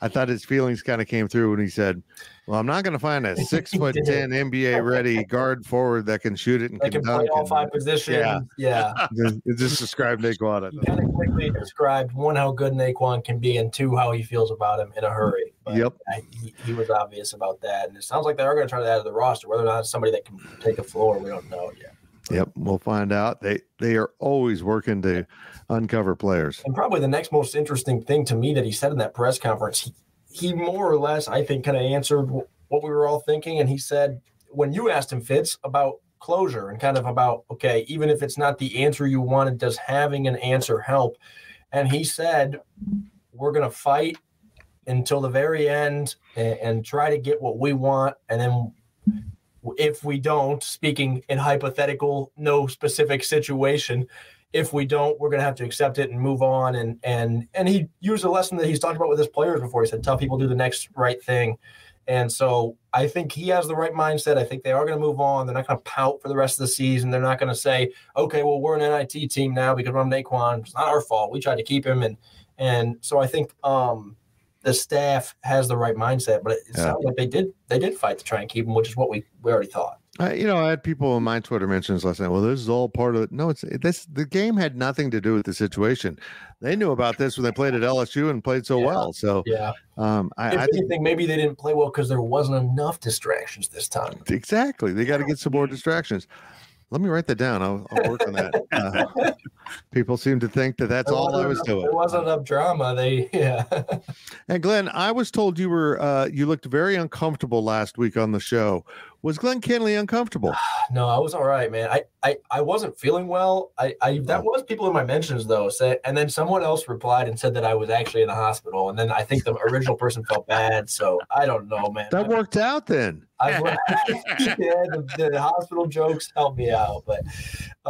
I thought his feelings kind of came through when he said, "Well, I'm not going to find a *laughs* six foot ten NBA ready guard forward that can shoot it and They can can play all five positions. Yeah. Yeah. *laughs* Just- just described Nae'Qwan. Kind of quickly described one how good Nae'Qwan can be, and two how he feels about him in a hurry. But Yep. I, he, he was obvious about that, and it sounds like they are going to try to add to the roster. Whether or not it's somebody that can take a floor, we don't know yet. Yep, we'll find out. They they are always working to uncover players. And probably the next most interesting thing to me that he said in that press conference, he, he more or less, I think, kind of answered what we were all thinking. And he said, when you asked him, Fitz, about closure and kind of about, okay, even if it's not the answer you wanted, does having an answer help? And he said, we're going to fight until the very end and, and try to get what we want. And then if we don't, speaking in hypothetical, no specific situation, if we don't, we're going to have to accept it and move on. And and and he used a lesson that he's talked about with his players before. He said, "Tough people do the next right thing." And so I think he has the right mindset. I think they are going to move on. They're not going to pout for the rest of the season. They're not going to say, "Okay, well, we're an NIT team now because we're on Nae'Qwan. It's not our fault. We tried to keep him." And and so I think um, the staff has the right mindset. But it, it Yeah. sounds like they did they did fight to try and keep him, which is what we we already thought. You know, I had people on my Twitter mentions last night. Well, this is all part of it. No, it's this. The game had nothing to do with the situation. They knew about this when they played at LSU and played so Yeah. well. So, Yeah. um, I, if I think maybe they didn't play well because there wasn't enough distractions this time. exactly they got to get some more distractions. Let me write that down. I'll, I'll work on that. *laughs* Uh, people seem to think that that's There all I was enough- doing. There wasn't enough drama. They *laughs* yeah. And Glenn, I was told you were uh, you looked very uncomfortable last week on the show. Was Glenn Kinley uncomfortable? *sighs* no, I was all right, man. I, I I wasn't feeling well. I I that was people in my mentions though. Say and then someone else replied and said that I was actually in the hospital. And then I think the original person felt bad. So I don't know, man. That worked out then. I, *laughs* yeah, the, the hospital jokes helped me out, but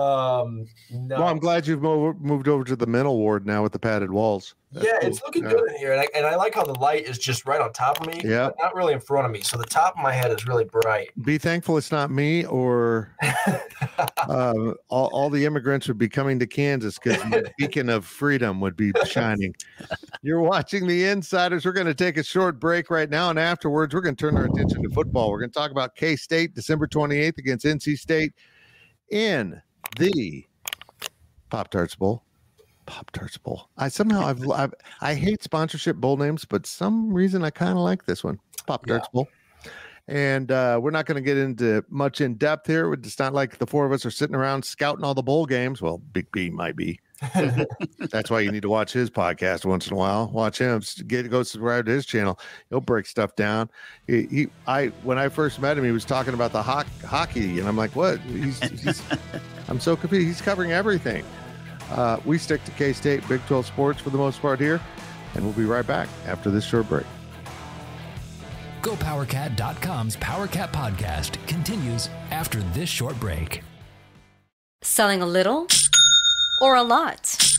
um no. Well, I'm glad you've moved moved over to the mental ward now with the padded walls. That's yeah, cool. it's looking Yeah. good in here, and I, and I like how the light is just right on top of me. Yeah. but not really in front of me. So the top of my head is really bright. Be thankful it's not me or *laughs* uh, all, all the immigrants would be coming to Kansas because the *laughs* beacon of freedom would be shining. You're watching the Insiders. We're going to take a short break right now, and afterwards, we're going to turn our attention to football. We're going to talk about K State December 28th against NC State in the Pop Tarts Bowl. Pop Tarts Bowl. I somehow I've, I've I hate sponsorship bowl names, but some reason I kind of like this one. Pop Tarts Bowl. And uh, we're not going to get into much in depth here. It's not like the four of us are sitting around scouting all the bowl games. Well, Big B might be. *laughs* That's why you need to watch his podcast once in a while. Watch him. Get go subscribe to his channel. He'll break stuff down. He, he I when I first met him, he was talking about the hoc- hockey, and I'm like, what? He's, he's *laughs* I'm so confused. He's covering everything. Uh, we stick to K State Big 12 sports for the most part here, and we'll be right back after this short break. GoPowerCat.com's PowerCat podcast continues after this short break. Selling a little or a lot?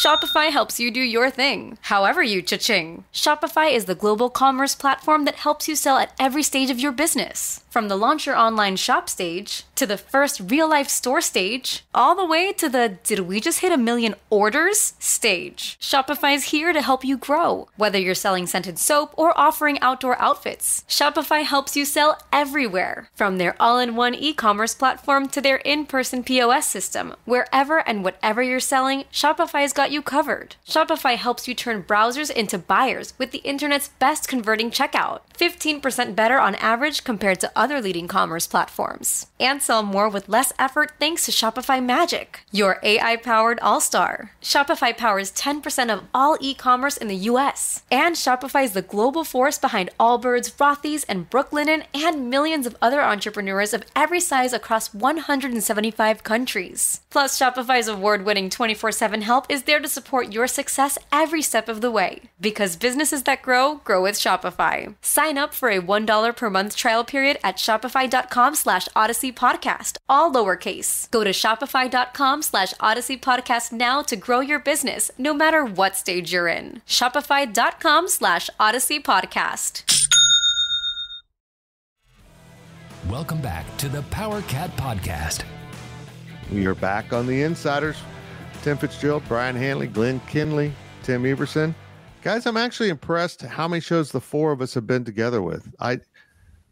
Shopify helps you do your thing, however you cha-ching. Shopify is the global commerce platform that helps you sell at every stage of your business. From the launch your online shop stage, to the first real life store stage, all the way to the did we just hit a million orders stage. Shopify is here to help you grow. Whether you're selling scented soap or offering outdoor outfits, Shopify helps you sell everywhere. From their all in one e commerce platform to their in person POS system, wherever and whatever you're selling, Shopify's got you covered. Shopify helps you turn browsers into buyers with the internet's best converting checkout, 15% better on average compared to other leading commerce platforms. And sell more with less effort thanks to Shopify Magic, your AI powered all star. Shopify powers 10% of all e commerce in the US. And Shopify is the global force behind Allbirds, Rothy's, and Brooklinen, and millions of other entrepreneurs of every size across 175 countries. Plus, Shopify's award winning 24 7 help is there to support your success every step of the way. Because businesses that grow, grow with Shopify. Sign up for a $1 per month trial period at shopify.com slash odyssey podcast, all lowercase. Go to shopify.com slash odyssey podcast now to grow your business, no matter what stage you're in. Shopify.com slash odyssey podcast. Welcome back to the Powercat Podcast. We are back on the Insiders. Tim Fitzgerald, Brien Hanley, Glenn Kinley, Tim Everson. Guys, I'm actually impressed how many shows the four of us have been together with. I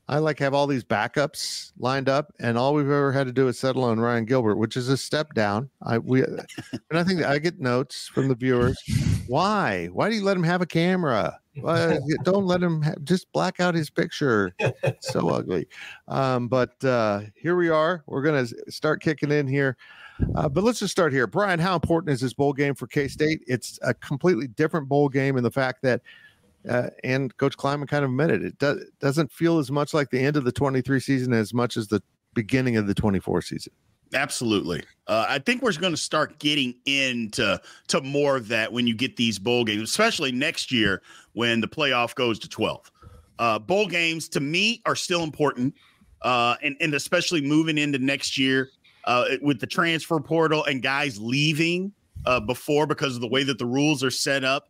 I like have all these backups lined up, and all we've ever had to do is settle on Ryan Gilbert, which is a step down. I we and I think I get notes from the viewers. Why? Why do you let him have a camera? Why, don't let him ha- just black out his picture. So ugly. Um, but uh, here we are. We're gonna start kicking in here. Uh, but let's just start here. Brien, how important is this bowl game for K State? It's a completely different bowl game in the fact that, uh, and Coach Klieman kind of admitted it do- doesn't feel as much like the end of the 23 season as much as the beginning of the 24 season. Absolutely. Uh, I think we're going to start getting into to more of that when you get these bowl games, especially next year when the playoff goes to 12. Uh, bowl games to me are still important, uh, and and especially moving into next year uh, with the transfer portal and guys leaving uh, before because of the way that the rules are set up.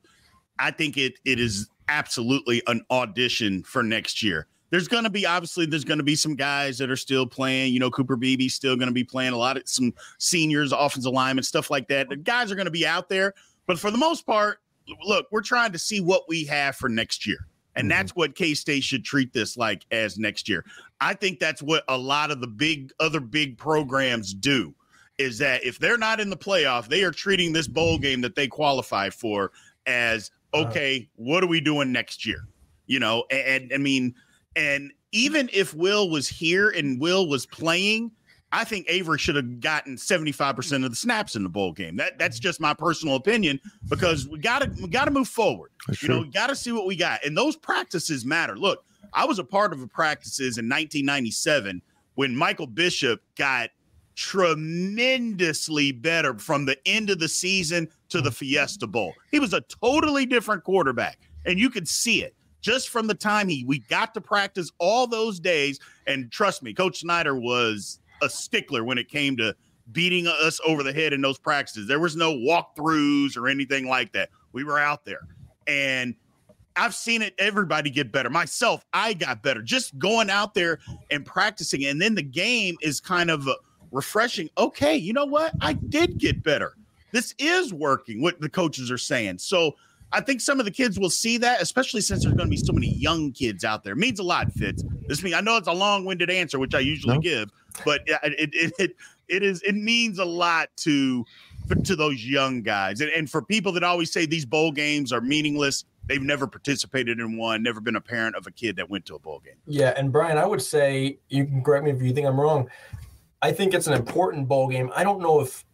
I think it it is absolutely an audition for next year. There's going to be obviously there's going to be some guys that are still playing. You know, Cooper Beebe still going to be playing a lot of some seniors, offensive linemen, stuff like that. The guys are going to be out there, but for the most part, look, we're trying to see what we have for next year. And mm-hmm. that's what K State should treat this like as next year. I think that's what a lot of the big other big programs do is that if they're not in the playoff, they are treating this bowl game that they qualify for as uh-huh. okay, what are we doing next year? You know, and, and I mean, and even if Will was here and Will was playing, I think Avery should have gotten 75% of the snaps in the bowl game. That that's mm-hmm. just my personal opinion because we gotta we gotta move forward. That's you know, we gotta see what we got. And those practices matter. Look, I was a part of the practices in 1997 when Michael Bishop got tremendously better from the end of the season to the mm-hmm. Fiesta Bowl. He was a totally different quarterback, and you could see it just from the time he we got to practice all those days. And trust me, Coach Snyder was a stickler when it came to beating us over the head in those practices. There was no walkthroughs or anything like that. We were out there, and I've seen it. Everybody get better. Myself, I got better just going out there and practicing. And then the game is kind of uh, refreshing. Okay, you know what? I did get better. This is working. What the coaches are saying. So I think some of the kids will see that, especially since there's going to be so many young kids out there. It means a lot, Fitz. This mean I know it's a long-winded answer, which I usually No. give, but yeah, it it it it is it means a lot to to those young guys, and, and for people that always say these bowl games are meaningless. They've never participated in one, never been a parent of a kid that went to a bowl game. Yeah, and Brien, I would say you can correct me if you think I'm wrong. I think it's an important bowl game. I don't know if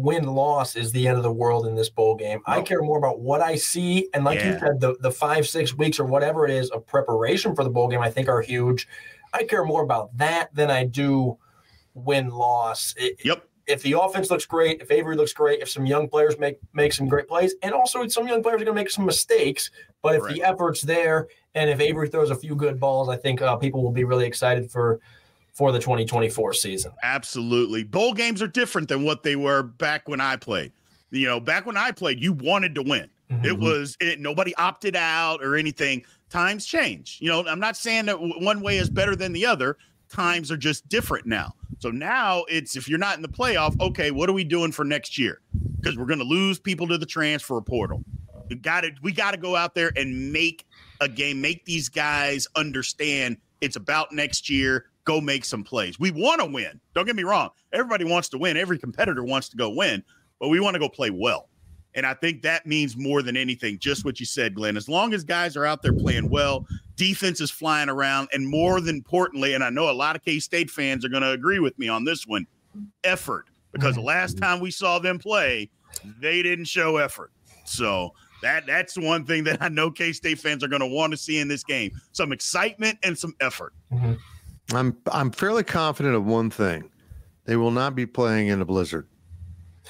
win loss is the end of the world in this bowl game. I care more about what I see, and like you said, the the five six weeks or whatever it is of preparation for the bowl game. I think are huge. I care more about that than I do win loss. It- Yep. if the offense looks great, if Avery looks great, if some young players make make some great plays, and also some young players are going to make some mistakes, but if the effort's there and if Avery throws a few good balls, I think uh, people will be really excited for for the 2024 season. Absolutely. Bowl games are different than what they were back when I played. You know, back when I played, you wanted to win. It mm-hmm. was it, nobody opted out or anything. Times change. You know, I'm not saying that one way is better than the other. Times are just different now. So now it's if you're not in the playoff, okay, what are we doing for next year? Because we're going to lose people to the transfer portal. We got to we got to go out there and make a game, make these guys understand it's about next year. Go make some plays. We want to win. Don't get me wrong. Everybody wants to win. Every competitor wants to go win, but we want to go play well. And I think that means more than anything, just what you said, Glenn. As long as guys are out there playing well, defense is flying around, and more than importantly, and I know a lot of K State fans are going to agree with me on this one effort. Because the last time we saw them play, they didn't show effort. So that that's one thing that I know K State fans are going to want to see in this game: some excitement and some effort. Mm-hmm. I'm I'm fairly confident of one thing. They will not be playing in a blizzard.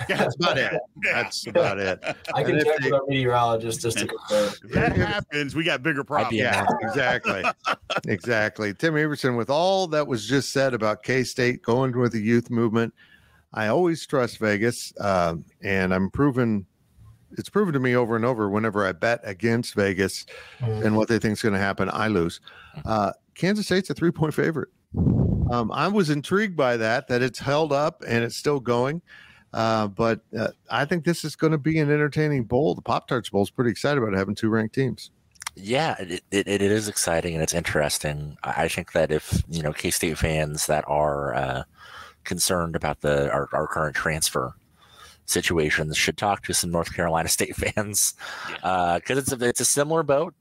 That's about it. That's *laughs* about it. I can And check with our meteorologist just to confirm. *laughs* If that happens, we got bigger problems. Yeah, exactly. *laughs* exactly. Tim Everson, with all that was just said about K State going with the youth movement, I always trust Vegas. Um, and I'm proven it's proven to me over and over whenever I bet against Vegas and what they think is going to happen, I lose. Uh, Kansas State's a three point favorite. Um, I was intrigued by that, that it's held up and it's still going. Uh, but uh, I think this is going to be an entertaining bowl. The Pop Tarts Bowl is pretty excited about having two ranked teams. Yeah, it, it, it is exciting and it's interesting. I I think that if you know K State fans that are uh, concerned about the our, our current transfer situations should talk to some North Carolina *laughs* State fans because it's a it's a similar boat.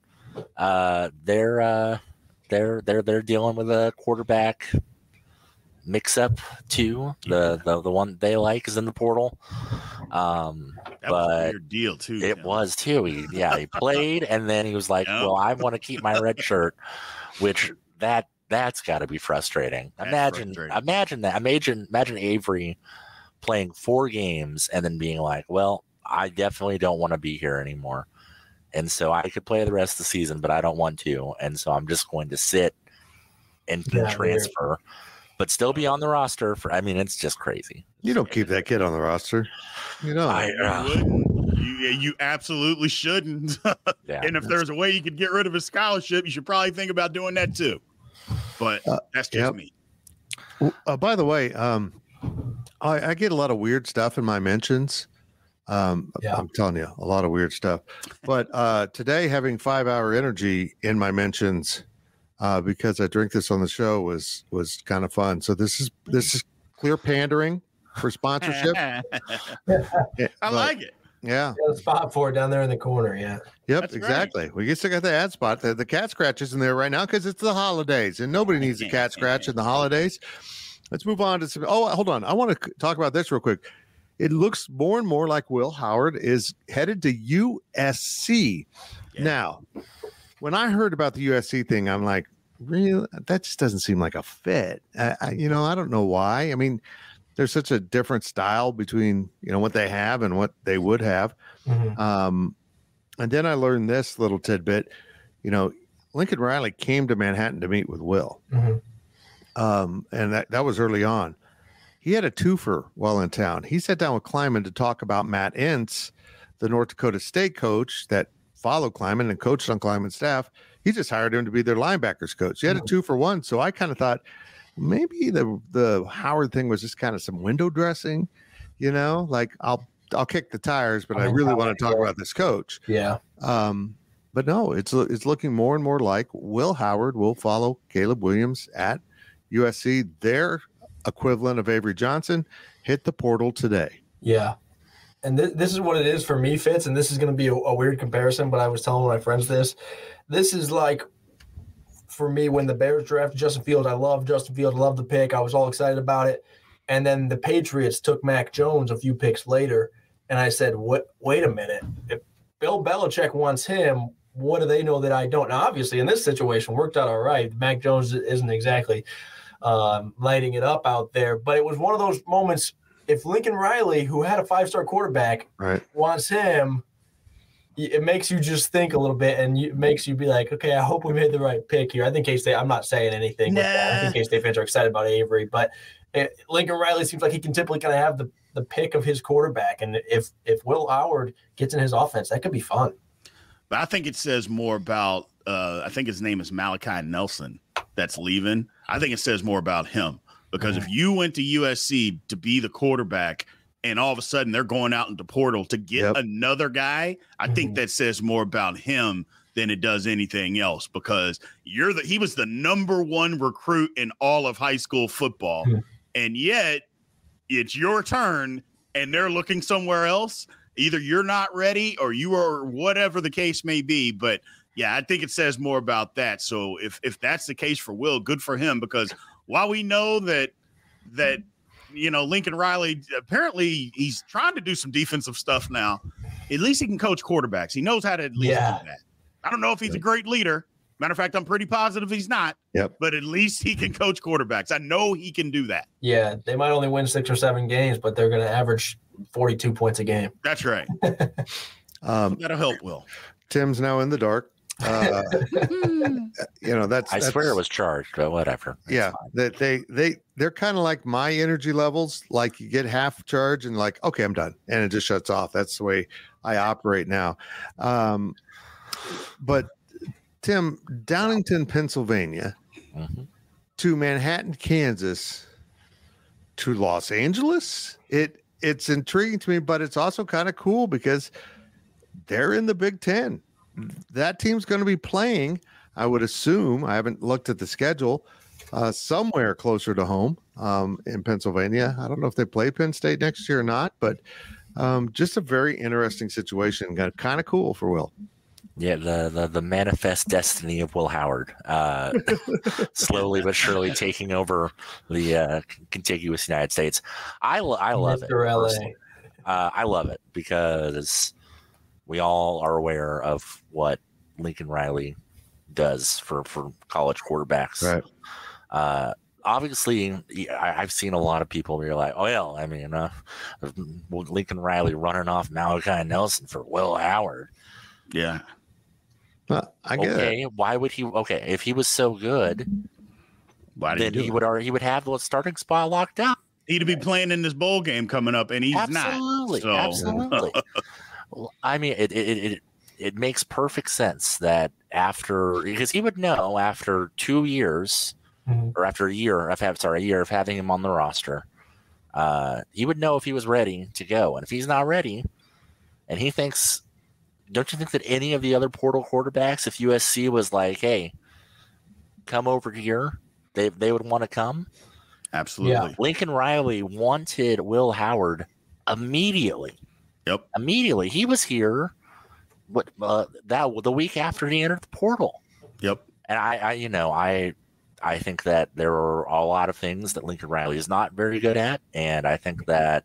Uh, they're uh, they're they're they're dealing with a quarterback mix up too. The, the the one they like is in the portal. Um, That but weird deal too. it Tim. was too. He, yeah, he played, and then he was like, Yeah. "Well, I want to keep my red shirt," which that that's got to be frustrating. That's imagine, frustrating. imagine that. Imagine, imagine Avery playing four games and then being like, "Well, I definitely don't want to be here anymore," and so I could play the rest of the season, but I don't want to, and so I'm just going to sit and Yeah, weird. transfer. But still be on the roster for. I mean, it's just crazy. You don't keep that kid on the roster. You know, I- uh, wouldn't. You, you absolutely shouldn't. *laughs* Yeah, and if there's a way you could get rid of his scholarship, you should probably think about doing that too. But Uh, that's just yep. me. Uh, by the way, um, I, I get a lot of weird stuff in my mentions. Um, Yeah. I'm telling you, a lot of weird stuff. But uh, today, having five hour energy in my mentions uh, because I drink this on the show was was kind of fun. So this is this is clear pandering for sponsorship. *laughs* I Yeah, but- like it. Yeah. Got a spot for it down there in the corner. Yeah. Yep, That's right. exactly. We still got the ad spot. The, the cat scratch is in there right now because it's the holidays, and nobody needs a cat scratch in the holidays. Let's move on to some. Oh, hold on. I want to talk about this real quick. It looks more and more like Will Howard is headed to USC. Yeah. Now, when I heard about the USC thing, I'm like, really? That just doesn't seem like a fit. I, I, you know, I don't know why. I mean, there's such a different style between you know what they have and what they would have. Mhm. Um, and then I learned this little tidbit. You know, Lincoln Riley came to Manhattan to meet with Will, Mhm. um, and that, that was early on. He had a twofer while in town. He sat down with Klieman to talk about Matt Entz, the North Dakota State coach that followed Klieman and coached on Klieman's staff. He just hired him to be their linebackers coach. He had a two for one. So I kind of thought maybe the the Howard thing was just kind of some window dressing, you know, like I'll I'll kick the tires, but I Oh, really want to talk about this coach. Yeah. Um, but no, it's it's looking more and more like Will Howard will follow Caleb Williams at USC. Their equivalent of Avery Johnson hit the portal today. Yeah. And th- this is what it is for me, Fitz. And this is going to be a, a weird comparison, but I was telling my friends this. This is like for me when the Bears drafted Justin Fields. I love Justin Fields, love the pick. I was all excited about it. And then the Patriots took Mac Jones a few picks later. And I said, What wait a minute. If Bill Belichick wants him, what do they know that I don't? Now, obviously, in this situation, worked out all right. Mac Jones isn't exactly um, lighting it up out there, but it was one of those moments if Lincoln Riley, who had a five star quarterback, Right. wants him, it makes you just think a little bit and it makes you be like, okay, I hope we made the right pick here. I think K State, I'm not saying anything. with that. I think K State fans are excited about Avery, but it, Lincoln Riley seems like he can typically kind of have the, the pick of his quarterback. And if, if Will Howard gets in his offense, that could be fun. But I think it says more about. Uh, I think his name is Malachi Nelson. That's leaving. I think it says more about him because if you went to USC to be the quarterback, and all of a sudden they're going out into portal to get Yep. another guy, I think Mhm. that says more about him than it does anything else because you're the he was the number one recruit in all of high school football, Hmm. and yet it's your turn and they're looking somewhere else either you're not ready or you are whatever the case may be but yeah i think it says more about that. So if if that's the case for will good for him because while we know that that you know lincoln riley apparently he's trying to do some defensive stuff now. At least he can coach quarterbacks. He knows how to at least Yeah. do that. I don't know if he's a great leader. Matter of fact i'm pretty positive he's not Yep. but at least he can coach quarterbacks. I know he can do that. Yeah, they might only win six or seven games, but they're going to average 42 points a game. that's right *laughs* Um, that'll help will Tim's now in the dark. Uh, *laughs* you know that's. I swear it was charged, but whatever. It's yeah that they they they're kind of like my energy levels like you get half charge and like okay i'm done and it just shuts off that's the way i operate now um but tim Downingtown pennsylvania Mhm. to Manhattan, Kansas, to Los Angeles. It it's intriguing to me, but it's also kind of cool because they're in the Big Ten. That team's going to be playing. I would assume. I haven't looked at the schedule. Uh, somewhere closer to home um, in Pennsylvania. I don't know if they play Penn State next year or not, but um, just a very interesting situation. Got kind of cool for Will. Yeah, the, the the manifest destiny of Will Howard, uh, *laughs* slowly but surely taking over the uh, contiguous United States. I I love it. Mr. LA. personally. Uh, I love it because we all are aware of what Lincoln Riley does for for college quarterbacks. Right. Uh, obviously, I, I've seen a lot of people be like, "Oh, well, I mean, uh, Lincoln Riley running off Malachi Nelson for Will Howard." Yeah. Uh, I get it. okay, why would he? Okay, if he was so good, Why then he he it? would already he would have the starting spot locked up. He'd be playing in this bowl game coming up, and he's absolutely, not. So, absolutely. *laughs* Well, I mean, it, it it it makes perfect sense that after because he would know after two years Mhm. or after a year of have sorry a year of having him on the roster, uh, he would know if he was ready to go, and if he's not ready, and he thinks, don't you think that any of the other portal quarterbacks, if USC was like, hey, come over here, they they would want to come. absolutely. Lincoln Riley wanted Will Howard immediately. Yep. Immediately, he was here. What uh, that the week after he entered the portal, Yep. and I, I, you know, I, I think that there are a lot of things that Lincoln Riley is not very good at, and I think that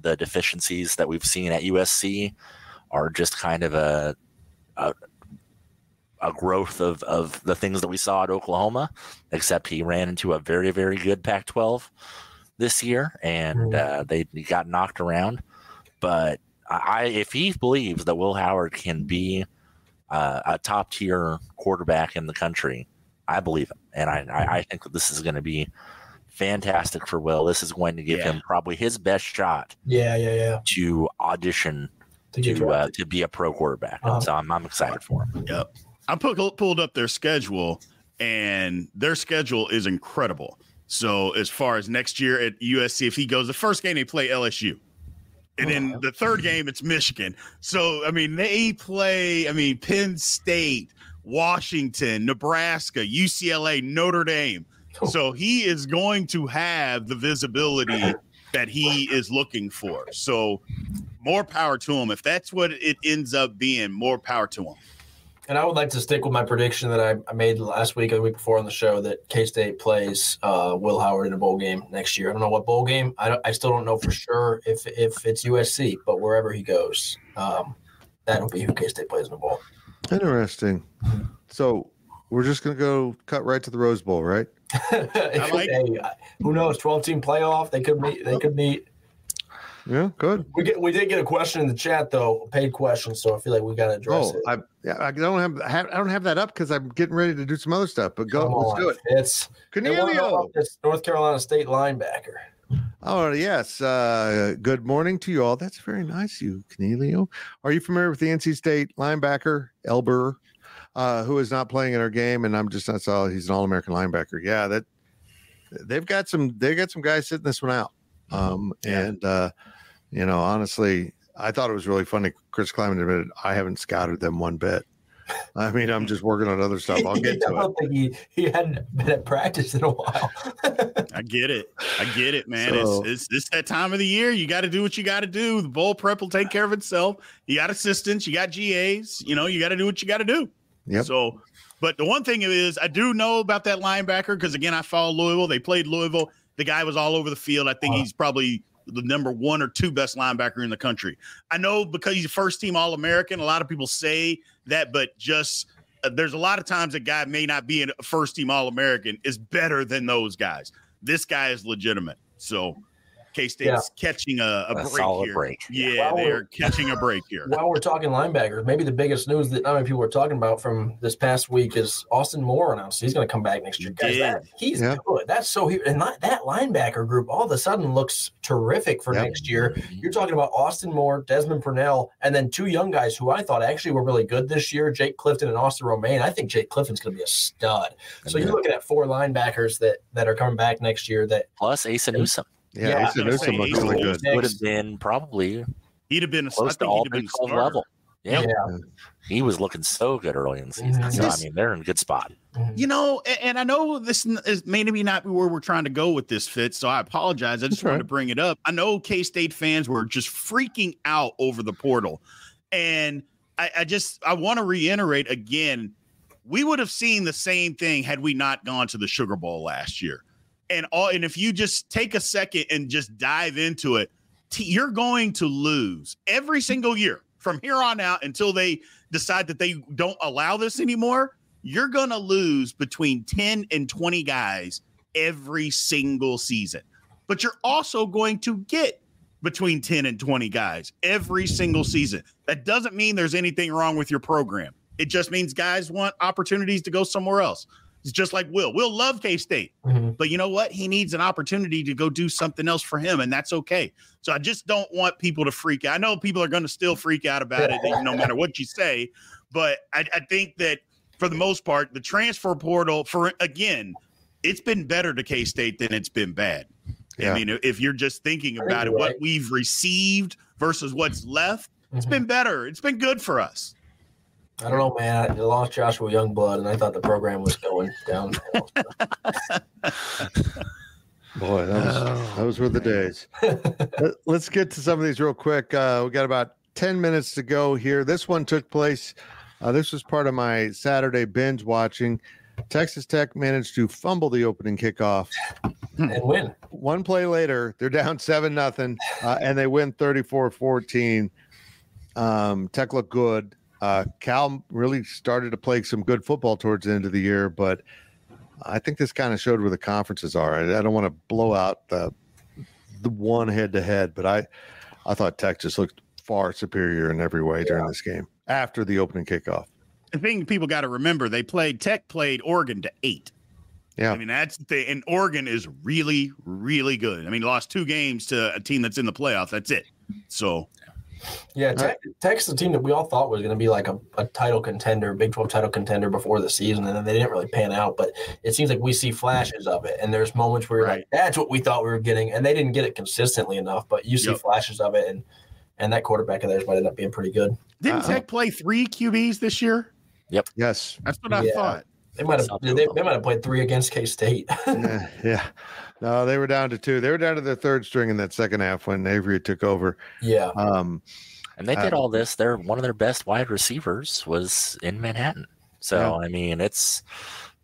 the deficiencies that we've seen at USC are just kind of a, a, a growth of of the things that we saw at Oklahoma. Except he ran into a very very good Pac-12 this year, and uh, they he got knocked around. But I, if he believes that Will Howard can be uh, a top tier quarterback in the country, I believe him, and I, I, I think that this is going to be fantastic for Will. This is going to give Yeah. him probably his best shot Yeah, yeah, yeah. to audition To to uh, to be a pro quarterback. Uh-huh. So I'm, I'm excited for him. Yep. I put, pulled up their schedule, and their schedule is incredible. So as far as next year at USC, if he goes, the first game they play LSU. And then the third game, it's Michigan. So, I mean, they play, I mean, Penn State, Washington, Nebraska, UCLA, Notre Dame. So he is going to have the visibility that he is looking for. So more power to him. If that's what it ends up being, more power to him. And I would like to stick with my prediction that I, I made last week or the week before on the show that K State plays uh, Will Howard in a bowl game next year. I don't know what bowl game. I, don't, I still don't know for sure if if it's USC, but wherever he goes, um, that'll be who K State plays in the bowl. Interesting. So we're just gonna go cut right to the Rose Bowl, right? I like- hey, who knows? Twelve team playoff. They could meet. They could meet. Yeah, good. We get. We did get a question in the chat though, a paid question. So I feel like we got to address Oh, it. I yeah, I don't have, I don't have that up because I'm getting ready to do some other stuff. But go, Come let's on, do it. It's they wanna Cornelio. this North Carolina State linebacker. Oh yes. Uh, good morning to you all. That's very nice, of you Cornelio. Are you familiar with the NC State linebacker Elber, uh, who is not playing in our game? And I'm just not saw he's an All American linebacker. Yeah, that they've got some they got some guys sitting this one out. Um, and uh, you know, honestly, I thought it was really funny. Chris Klieman admitted I haven't scouted them one bit. I mean, I'm just working on other stuff. I'll *laughs* get to it. don't think he, he hadn't been at practice in a while. *laughs* I get it. I get it, man. So- it's, it's it's that time of the year. You got to do what you got to do. The bowl prep will take care of itself. You got assistants. You got GAs. You know, you got to do what you got to do. Yep. So, but the one thing is, I do know about that linebacker because again, I follow Louisville. They played Louisville. The guy was all over the field. I think Uh-huh. he's probably the number one or two best linebacker in the country. I know because he's a first team All American. A lot of people say that, but just uh, there's a lot of times a guy may not be a first team All American is better than those guys. This guy is legitimate. So K State's catching a, a, A break solid here. break. Yeah, Well, they we're- catching a break here. *laughs* While we're talking linebackers, maybe the biggest news that not many people are talking about from this past week is Austin Moore announced he's going to come back next year. Guys, did. that, he's Yeah. good. That's so he and that, that linebacker group all of a sudden looks terrific for Yep. next year. Mm-hmm. You're talking about Austin Moore, Desmond Purnell, and then two young guys who I thought actually were really good this year, Jake Clifton and Austin Romaine. I think Jake Clifton's going to be a stud. So you're looking at four linebackers that that are coming back next year that Plus Asa Newsom Yeah, Yeah, I was Asa gonna Newsom looks really good. Next. would have been probably He'd have been a I close to think all he'd been Big 12 level. Yeah. Yeah. he was looking so good early in the season. Mhm. So, This- I mean, they're in a good spot. You know, a- and I know this n- is maybe not where we're trying to go with this fit, so I apologize. I just wanted to bring it up. I know K State fans were just freaking out over the portal, and I, I just I want to reiterate again: we would have seen the same thing had we not gone to the Sugar Bowl last year. And all, and if you just take a second and just dive into it, you're going to lose every single year from here on out until they decide that they don't allow this anymore you're going to lose between 10 and 20 guys every single season. But you're also going to get between 10 and 20 guys every single season. That doesn't mean there's anything wrong with your program. It just means guys want opportunities to go somewhere else. It's just like Will. Will love K State, Mhm. but you know what? He needs an opportunity to go do something else for him, and that's okay. So I just don't want people to freak out. I know people are going to still freak out about it, no matter what you say. But I, I think that for the most part, the transfer portal for again, it's been better to K State than it's been bad. Yeah. I mean, if you're just thinking about it, you're what we've received versus what's left, it's Mhm. been better. It's been good for us. I don't know, man. I lost Joshua Youngblood, and I thought the program was going down. *laughs* Boy, that was, those were the days. *laughs* Let- Let's get to some of these real quick. Uh, we got about 10 minutes to go here. This one took place. Uh, this was part of my Saturday binge watching. Texas Tech managed to fumble the opening kickoff. and win. One play later, they're down 7 nothing, uh, and they win 34 14. Um, Tech looked good. Uh, Cal really started to play some good football towards the end of the year, but I think this kind of showed where the conferences are. I, I don't want to blow out the the one head to head, but I I thought Tech just looked far superior in every way during this game after the opening kickoff. The thing people got to remember, they played Tech played Oregon to eight. Yeah. I mean, that's the. And Oregon is really, really good. I mean, lost two games to a team that's in the playoff. That's it. So Yeah, Tech, Tech's the team that we all thought was going to be like a, a title contender, Big 12 title contender before the season, and then they didn't really pan out. But it seems like we see flashes of it, and there's moments where you're Right. like, "That's what we thought we were getting," and they didn't get it consistently enough. But you see Yep. flashes of it, and and that quarterback of theirs might end up being pretty good. didn't Uh-uh. Tech play three QBs this year? Yep. Yes. That's what I Yeah. thought. They might have they, they might have played three against K State. *laughs* yeah, yeah. No, they were down to two. They were down to their third string in that second half when Avery took over. yeah, Um, And they did Uh, all this. They're one of their best wide receivers was in Manhattan. So I mean, it's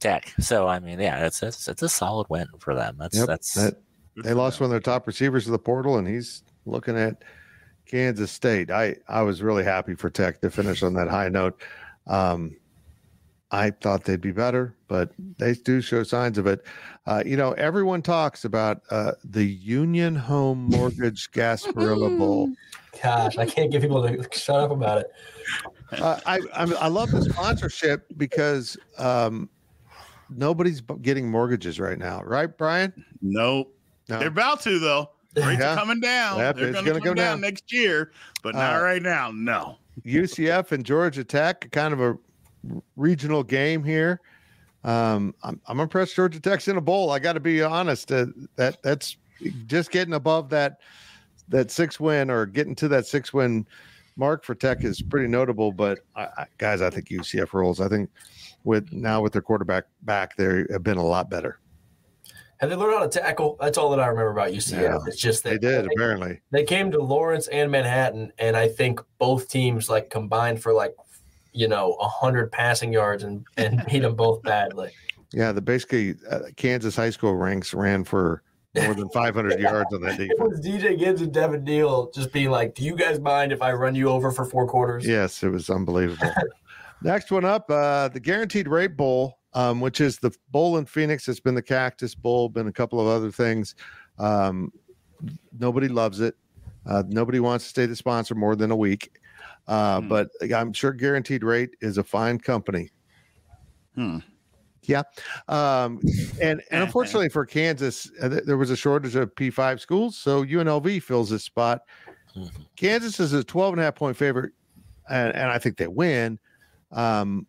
Tech. So I mean, yeah, it's it's, it's a solid win for them. That's Yep, that's that- they lost one of their top receivers to the portal, and he's looking at Kansas State. I I was really happy for Tech to finish on that high note. Um, I thought they'd be better, but they do show signs of it. Uh, you know, everyone talks about uh, the Union Home Mortgage *laughs* Gasparilla Bowl. gosh, I can't get people to *laughs* shut up about it. Uh, I I'm, I love the sponsorship because um, nobody's getting mortgages right now, right, Brien? Nope. No. They're about to though. Rates Yeah. are coming down. Yep, They're going to gonna come go down down. next year, but not Uh, right now. No. UCF and Georgia Tech, kind of a regional game here. Um, I'm, I'm impressed Georgia Tech's in a bowl. I got to be honest. Uh, that that's just getting above that that six win or getting to that six win mark for Tech is pretty notable. But I, I, guys, I think UCF rolls. I think with now with their quarterback back, they have been a lot better. Have they learned how to tackle? That's all that I remember about UCF. Yeah, it's just that They did they- apparently. they came to Lawrence and Manhattan, and I think both teams like combined for like you know a hundred passing yards and and beat them both badly. Yeah, the basically uh, Kansas high school ranks ran for more than 500 *laughs* yards on that It was DJ Giddens and Devin Neal just being like, "Do you guys mind if I run you over for four quarters?" Yes, it was unbelievable. *laughs* Next one up, uh, the Guaranteed Rate Bowl, um, which is the bowl in Phoenix. It's been the Cactus Bowl, been a couple of other things. Um, nobody loves it. Uh, nobody wants to stay the sponsor more than a week. Uh, Hmm. But I'm sure Guaranteed Rate is a fine company. Hmm. Yeah. Um, and, and *laughs* unfortunately for Kansas, uh, th- there was a shortage of P5 schools. So UNLV fills this spot. Kansas is a 12 and a half point favorite, and, and I think they win. Um,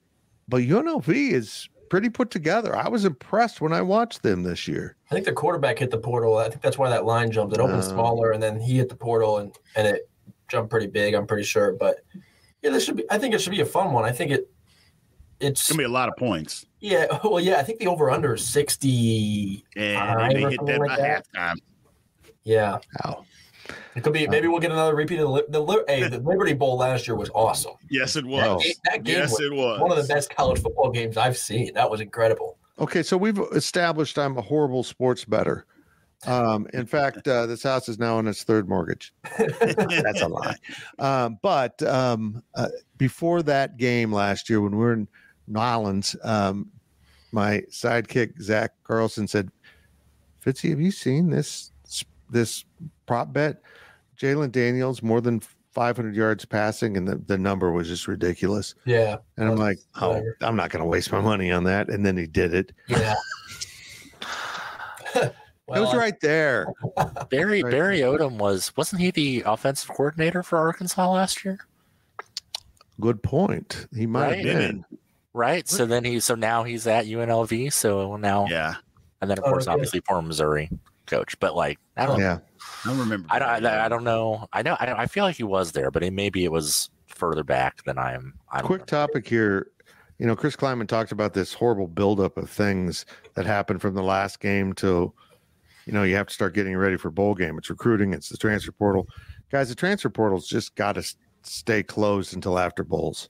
but UNLV is pretty put together. I was impressed when I watched them this year. I think the quarterback hit the portal. I think that's why that line jumped. It opened Oh. smaller, and then he hit the portal, and and it jumped pretty big. I'm pretty sure, but yeah, this should be. I think it should be a fun one. I think it. It's It's gonna be a lot of points. yeah. *laughs* Well, yeah. I think the over under is sixty. Yeah, they, they hit that like by that. halftime. Yeah, Wow. it could be. Maybe we'll get another repeat of the Li- the, hey, the *laughs* Liberty Bowl last year was awesome. Yes, it was. That, that game Yes, was it was one of the best college football games I've seen. That was incredible. Okay, so we've established I'm a horrible sports better. Um, in fact, uh, this house is now on its third mortgage. That's a lie. Um, but um, uh, before that game last year, when we were in Nolans, um, my sidekick Zach Carlson said, "Fitzy, have you seen this this prop bet? Jalon Daniels more than 500 yards passing, and the, the number was just ridiculous." Yeah, And I'm like, "Oh. I'm not going to waste my money on that." And then he did it. yeah. *laughs* *laughs* it was right there. *laughs* Barry Right. Barry Odom was wasn't he the offensive coordinator for Arkansas last year? Good point. He might Right. have been. Right. So then he so now he's at UNLV. So now Yeah, and then of Oh, course okay. obviously former Missouri coach. But like I don't Yeah. I don't remember. I don't I, I don't know. I know I, I feel like he was there, but it, maybe it was further back than I'm. I don't Quick know. topic here. You know, Chris Klieman talked about this horrible buildup of things that happened from the last game till, you know, you have to start getting ready for bowl game. It's recruiting. It's the transfer portal. Guys, the transfer portal's just got to stay closed until after bowls.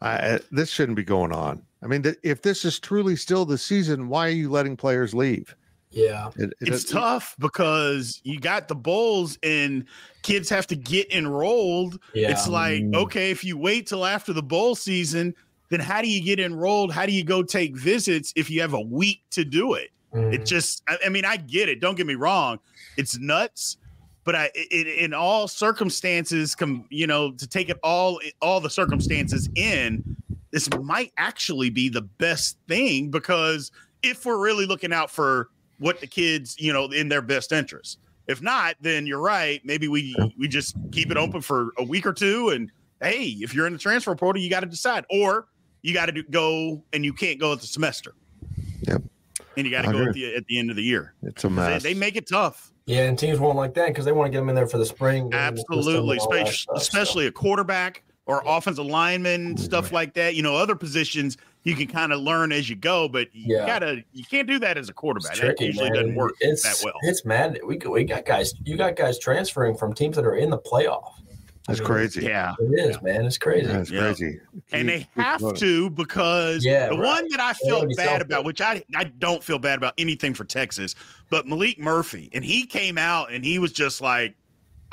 I, this shouldn't be going on. I mean, th- if this is truly still the season, why are you letting players leave? yeah. It, it- It's tough because you got the bowls and kids have to get enrolled. Yeah. It's like, mm. okay, if you wait till after the bowl season, then how do you get enrolled? How do you go take visits if you have a week to do it? Mm. It just, I, I mean, I get it. Don't get me wrong. It's nuts, but I, it, in all circumstances, come, you know, to take it all, all the circumstances in, this might actually be the best thing because if we're really looking out for what the kids, you know, in their best interest. If not, then you're right. Maybe we we just keep it open for a week or two, and hey, if you're in the transfer portal, you got to decide, or you got to go and you can't go at the semester. Yep. And you got to go at the at the end of the year. it's a They, mess. they make it tough. Yeah, and teams won't like that because they want to get them in there for the spring. get 'em in the system Absolutely, and all that especially, so. a quarterback or offensive lineman, stuff like that. You know, other positions you can kind of learn as you go, but you Yeah. gotta you can't do that as a quarterback. It's that usually man. doesn't work it's, that well. It's mad. We we got guys. You got guys transferring from teams that are in the playoff. That's I mean, crazy. Yeah. It is, man. It's crazy. That's Yeah. crazy. and they Keep- keep have to because Yeah, the right. one that I They wanna felt bad about, which I I don't feel bad about anything for Texas, but Malik Murphy, and he came out and he was just like,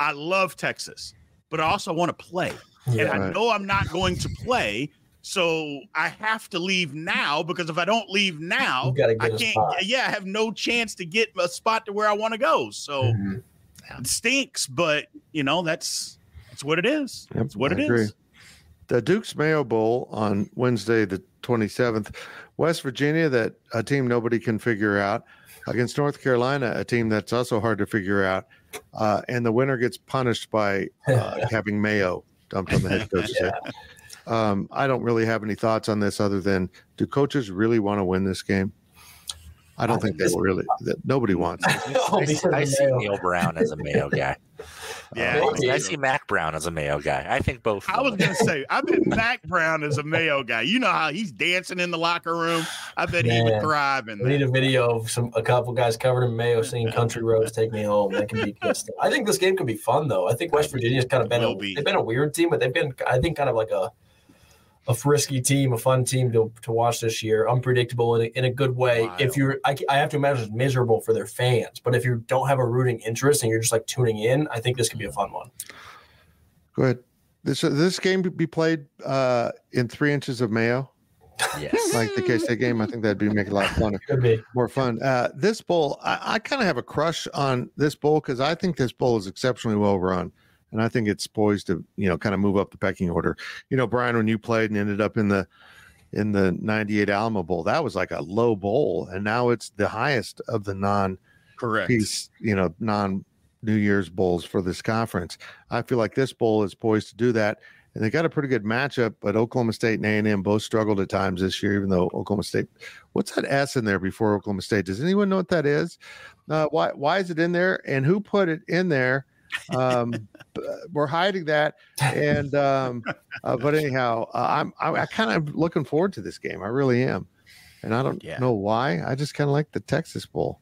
I love Texas, but I also want to play, and Yeah. I Right. know I'm not going to play. So I have to leave now because if I don't leave now, I can't. Yeah, I have no chance to get a spot to where I want to go. So Mhm. it stinks, but you know that's that's what it is. Yep, That's what I it is. agree. The Duke's Mayo Bowl on Wednesday, the 27th. West Virginia, that a team nobody can figure out, against North Carolina, a team that's also hard to figure out. Uh, and the winner gets punished by uh, *laughs* having Mayo dumped on the head coach's *laughs* head. Um, I don't really have any thoughts on this other than do coaches really want to win this game? I don't I think think they will really. That nobody wants. It. *laughs* Oh, I, see, I see Neal Brown as a Mayo guy. Yeah, Uh, I see Mack Brown as a Mayo guy. I think both. I was gonna say, I bet *laughs* Mack Brown is a Mayo guy. You know how he's dancing in the locker room. I bet he would Man. thrive in We need a video of some a couple guys covered in mayo singing "Country Roads Take Me Home." That can be good stuff. I think this game could be fun though. I think West Virginia's kind of been a, Will be. they've been a weird team, but they've been I think kind of like a a frisky team, a fun team to, to watch this year. Unpredictable in a, in a good way. Wild. If you're, I, I have to imagine it's miserable for their fans. But if you don't have a rooting interest and you're just like tuning in, I think this could be a fun one. Go ahead. This this game be played uh, in three inches of mayo. Yes. like the K State game. I think that'd be make a lot fun, Could be. more fun. Uh, this bowl, I, I kind of have a crush on this bowl because I think this bowl is exceptionally well run, and I think it's poised to you know kind of move up the pecking order. You know, Brien, when you played and ended up in the in the '98 Alamo Bowl, that was like a low bowl, and now it's the highest of the non Correct. piece, you know, non New Year's bowls for this conference. I feel like this bowl is poised to do that. And they got a pretty good matchup, but Oklahoma State and A&M both struggled at times this year, even though Oklahoma State, what's that S in there before Oklahoma State? Does anyone know what that is? Uh, why, why is it in there and who put it in there? Um, we're hiding that. And, um, uh, but anyhow, uh, I'm, I, I kind of looking forward to this game. I really am. And I don't Yeah. know why. I just kind of like the Texas Bowl.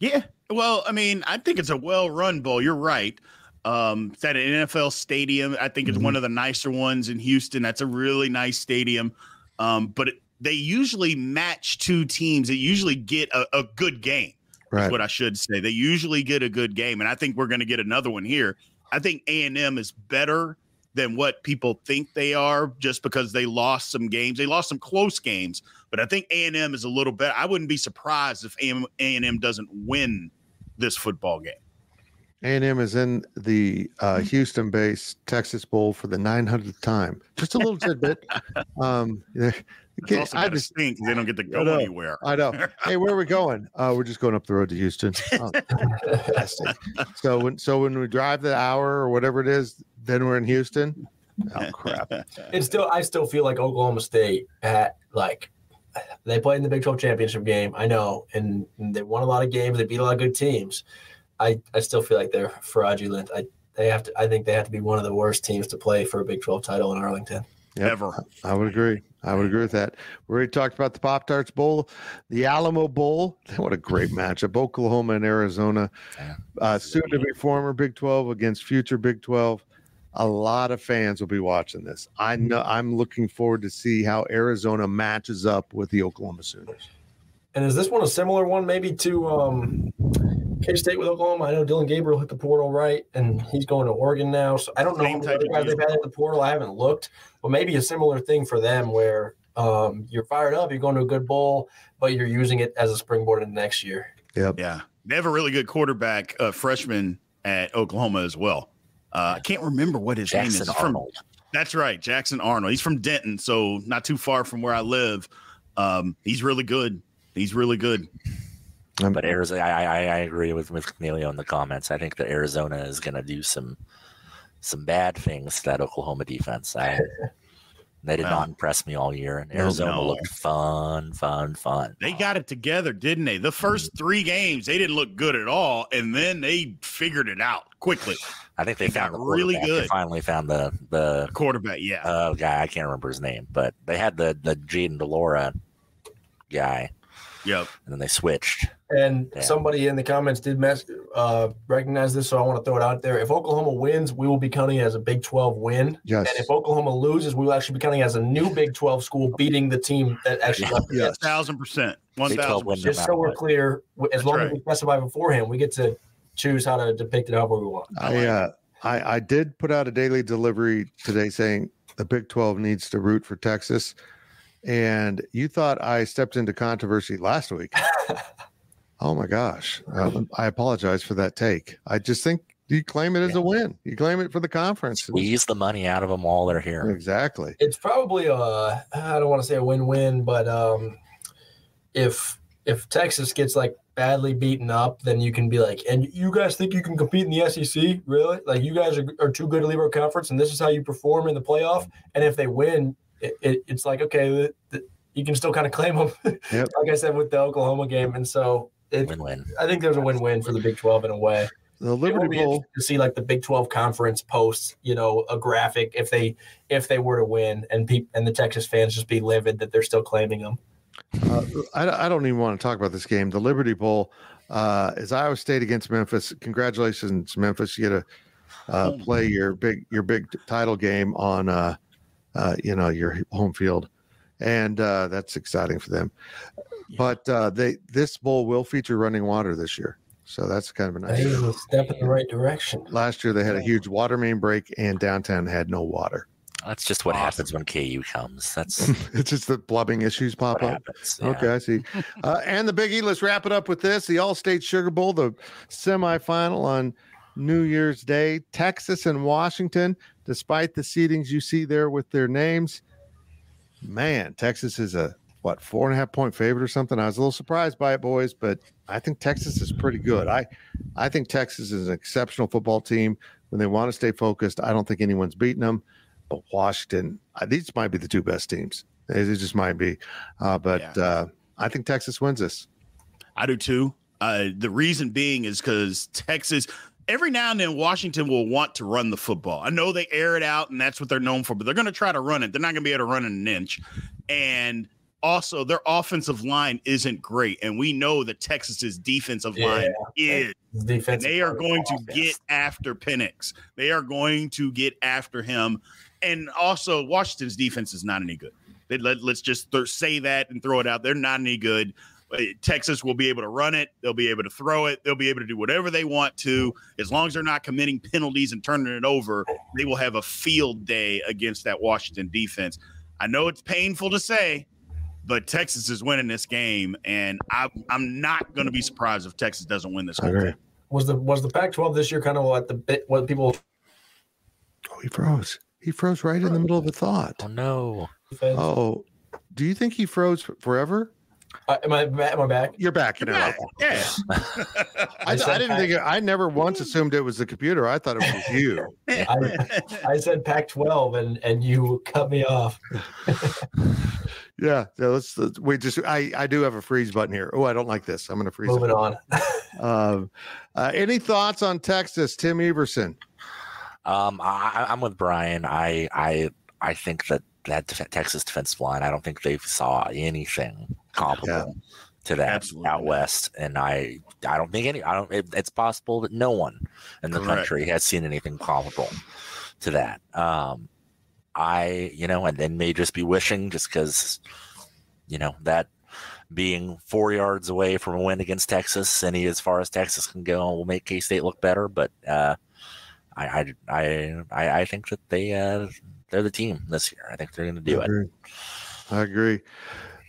Yeah. Well, I mean, I think it's a well run bowl. You're right. Um, it's at an NFL stadium. I think it's Mm-hmm. one of the nicer ones in Houston. That's a really nice stadium. Um, but it, they usually match two teams that usually get a, a good game. Right. That's what I should say. They usually get a good game, and I think we're going to get another one here. I think A and M is better than what people think they are, just because they lost some games. They lost some close games, but I think A and M is a little better. I wouldn't be surprised if A and M doesn't win this football game. A&M is in the uh, Mm-hmm. Houston-based Texas Bowl for the 900th time. Just a little tidbit. *laughs* Um, yeah, okay, also I just, think they don't get to I go know. anywhere. I know. *laughs* Hey, where are we going? Uh, we're just going up the road to Houston. *laughs* Oh, fantastic. So when, so when we drive the hour or whatever it is, then we're in Houston. Oh crap! It's still I still feel like Oklahoma State at like they played in the Big 12 championship game. I know, and, and they won a lot of games. They beat a lot of good teams. I, I still feel like they're fraudulent. I they have to. I think they have to be one of the worst teams to play for a Big 12 title in Arlington. Yep. Ever. I would agree. I would agree with that. We already talked about the Pop Tarts Bowl, the Alamo Bowl. *laughs* What a great matchup. Oklahoma and Arizona, uh, soon to be former Big 12 against future Big 12. A lot of fans will be watching this. I know I'm looking forward to see how Arizona matches up with the Oklahoma Sooners. And is this one a similar one, maybe to um, K State with Oklahoma? I know Dillon Gabriel hit the portal right, and he's going to Oregon now. So I don't know Same how type many of guys they've had in the portal. I haven't looked, but maybe a similar thing for them where um, you're fired up, you're going to a good bowl, but you're using it as a springboard into next year. Yep. Yeah. They have a really good quarterback, uh, freshman at Oklahoma as well. Uh, I can't remember what his name Jackson is. From, Arnold. that's right, Jackson Arnold. He's from Denton, so not too far from where I live. Um, he's really good. He's really good. But Arizona, I, I, I agree with with Cornelio in the comments. I think that Arizona is going to do some some bad things to that Oklahoma defense. I, *laughs* they did Well, not impress me all year, and Arizona no. looked fun, fun, fun. They got it together, didn't they? The first three games, they didn't look good at all, and then they figured it out quickly. I think they They found the really quarterback. They good. finally found the the Quarterback, yeah. uh, guy. I can't remember his name, but they had the the Jayden de Laura guy, yep. and then they switched. And Yeah. somebody in the comments did mess, uh, recognize this, so I want to throw it out there. If Oklahoma wins, we will be counting as a Big 12 win. Yes. And if Oklahoma loses, we will actually be counting as a new Big 12 school beating the team that actually left the Yes. Thousand percent. One Big 12 thousand win. percent. Just so we're clear, as That's long as right. we specify beforehand, we get to choose how to depict it however we want. I uh, I I did put out a daily delivery today saying the Big 12 needs to root for Texas. And you thought I stepped into controversy last week. *laughs* oh my gosh. Um, I apologize for that take. I just think you claim it as a win. You claim it for the conference. Squeeze the money out of them while they're here. Exactly. It's probably a I don't want to say a win-win, but um, if if Texas gets like badly beaten up, then you can be like, and you guys think you can compete in the SEC? Really? Like you guys are, are too good to leave our conference, and this is how you perform in the playoff. And if they win, it, it, it's like okay, the, the, you can still kind of claim them. Yep. *laughs* like I said with the Oklahoma game, and so it, Win win. I think there's a win-win for the Big 12 in a way. The Liberty Bowl. to see like the Big 12 conference posts, you know, a graphic if they if they were to win and peop and the Texas fans just be livid that they're still claiming them. Uh, I, I don't even want to talk about this game. The Liberty Bowl uh, is Iowa State against Memphis. Congratulations, Memphis! You get to uh, play your big your big title game on uh, uh, you know your home field, and uh, that's exciting for them. But uh, they this bowl will feature running water this year, so that's kind of a nice. a step in the right direction. Last year they had a huge water main break, and downtown had no water. That's just what Awesome. happens when KU comes. That's *laughs* it's just that blubbing issues pop up. happens. yeah. Okay, I see. *laughs* Uh, and the Big E. Let's wrap it up with this: the All-State Sugar Bowl, the semifinal on New Year's Day. Texas and Washington, despite the seedings you see there with their names, man, Texas is a what four and a half point favorite or something. I was a little surprised by it, boys, but I think Texas is pretty good. I, I think Texas is an exceptional football team when they want to stay focused. I don't think anyone's beating them, but Washington, these might be the two best teams. They they just might be, uh, but Yeah. uh, I think Texas wins this. I do too. Uh, the reason being is because Texas, every now and then, Washington will want to run the football. I know they air it out and that's what they're known for, but they're going to try to run it. They're not going to be able to run an inch. And also, their offensive line isn't great. And we know that Texas's defensive line is. And they are going to get after Penix. They are going to get after him. And also, Washington's defense is not any good. They, let, us just th- say that and throw it out. They're not any good. Uh, Texas will be able to run it. They'll be able to throw it. They'll be able to do whatever they want to. As long as they're not committing penalties and turning it over, they will have a field day against that Washington defense. I know it's painful to say, but Texas is winning this game, and I, I'm not going to be surprised if Texas doesn't win this I whole agree. thing. Was the was the Pac-12 this year kind of what the bit what people Oh, he froze. He froze right in the middle of a thought. Oh no. Oh, do you think he froze forever? Uh, am I am I back? You're back. You know. Yeah, yeah. *laughs* I, I said didn't Pac- think it, I never once assumed it was the computer. I thought it was you. *laughs* I, I said Pac-12 and and you cut me off. *laughs* Yeah. So let's, let's we just I I do have a freeze button here. Oh, I don't like this. I'm going to freeze. Moving it. on. Um, uh, any thoughts on Texas, Tim Everson? Um, I, I'm with Brien. I I I think that that Texas defensive line. I don't think they saw anything comparable to that Absolutely out west, and I I don't think any. I don't. It, it's possible that no one in the Correct. country has seen anything comparable to that. Um, I you know, and then may just be wishing just because you know that being four yards away from a win against Texas, any as far as Texas can go, will make K State look better. But uh, I, I, I, I, I think that they, uh, they're the team this year. I think they're going to do I it. I agree.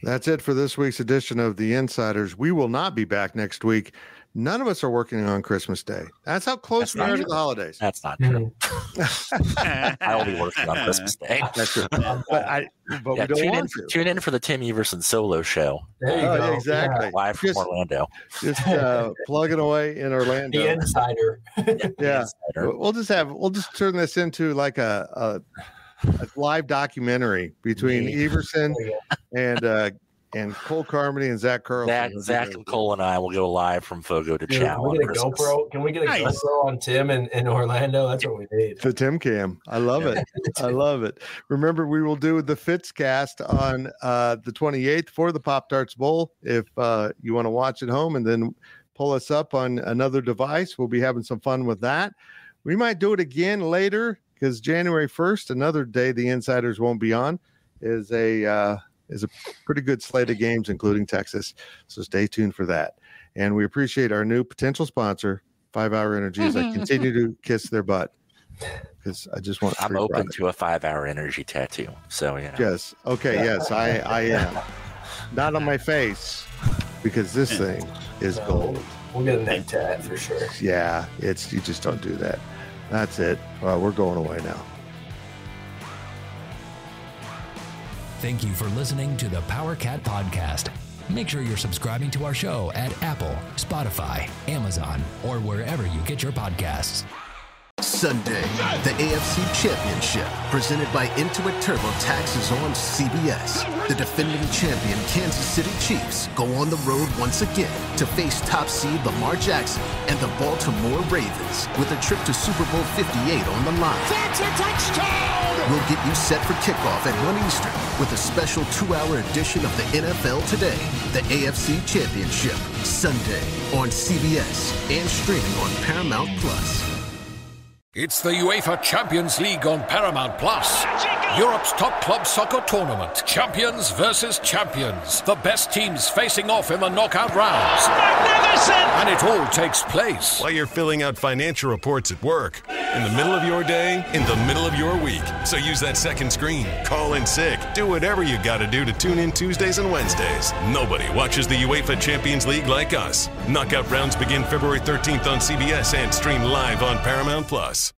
That's it for this week's edition of The Insiders. We will not be back next week. None of us are working on Christmas Day. That's how close That's we not are to the holidays. That's not Mhm. true. I will be working on Christmas Day. *laughs* That's true. But I but Yeah, we don't tune in, want for, to. tune in for the Tim Everson solo show There you Oh, go. yeah, exactly. live from Just- Orlando. Just uh, *laughs* plugging away in Orlando. The insider. Yeah. Insider. We'll just have we'll just turn this into like a a, a live documentary between Yeah. Everson and uh and Cole Carmody and Zach Carlson. Zach, Zach and Cole and I will go live from Fogo to go. Chow Can we on get a Christmas. GoPro? Can we get a Nice. GoPro on Tim in, in Orlando? That's what we need. The Tim Cam. I love it. *laughs* I love it. Remember, we will do the Fitzcast on uh, the 28th for the Pop Tarts Bowl. If uh, you want to watch at home and then pull us up on another device, we'll be having some fun with that. We might do it again later because January 1st, another day the insiders won't be on, is a uh, is a pretty good slate of games, including Texas. So stay tuned for that. And we appreciate our new potential sponsor, Five Hour Energy, as I *laughs* continue to kiss their butt because I just want. I'm free open product. to a five-hour energy tattoo. So yeah. Yes. Okay. Yes, I I am. Not on my face because this thing is gold. We'll get a neck tat for sure. Yeah, it's you just don't do that. That's it. We're going away now. Thank you for listening to the Powercat Podcast. Make sure you're subscribing to our show at Apple, Spotify, Amazon, or wherever you get your podcasts. Sunday, the AFC Championship, presented by Intuit TurboTax, is on CBS. The defending champion Kansas City Chiefs go on the road once again to face top seed Lamar Jackson and the Baltimore Ravens with a trip to Super Bowl 58 on the line. That's a touchdown! We'll get you set for kickoff at 1 Eastern with a special two-hour edition of the NFL Today, the AFC Championship, Sunday on CBS and streaming on Paramount Plus. It's the UEFA Champions League on Paramount Plus. Europe's top club soccer tournament. Champions versus champions. The best teams facing off in the knockout rounds. Magnificent! And it all takes place While you're filling out financial reports at work In the middle of your day, in the middle of your week. So use that second screen. Call in sick. Do whatever you got to do to tune in Tuesdays and Wednesdays. Nobody watches the UEFA Champions League like us. Knockout rounds begin February 13th on CBS and stream live on Paramount Plus.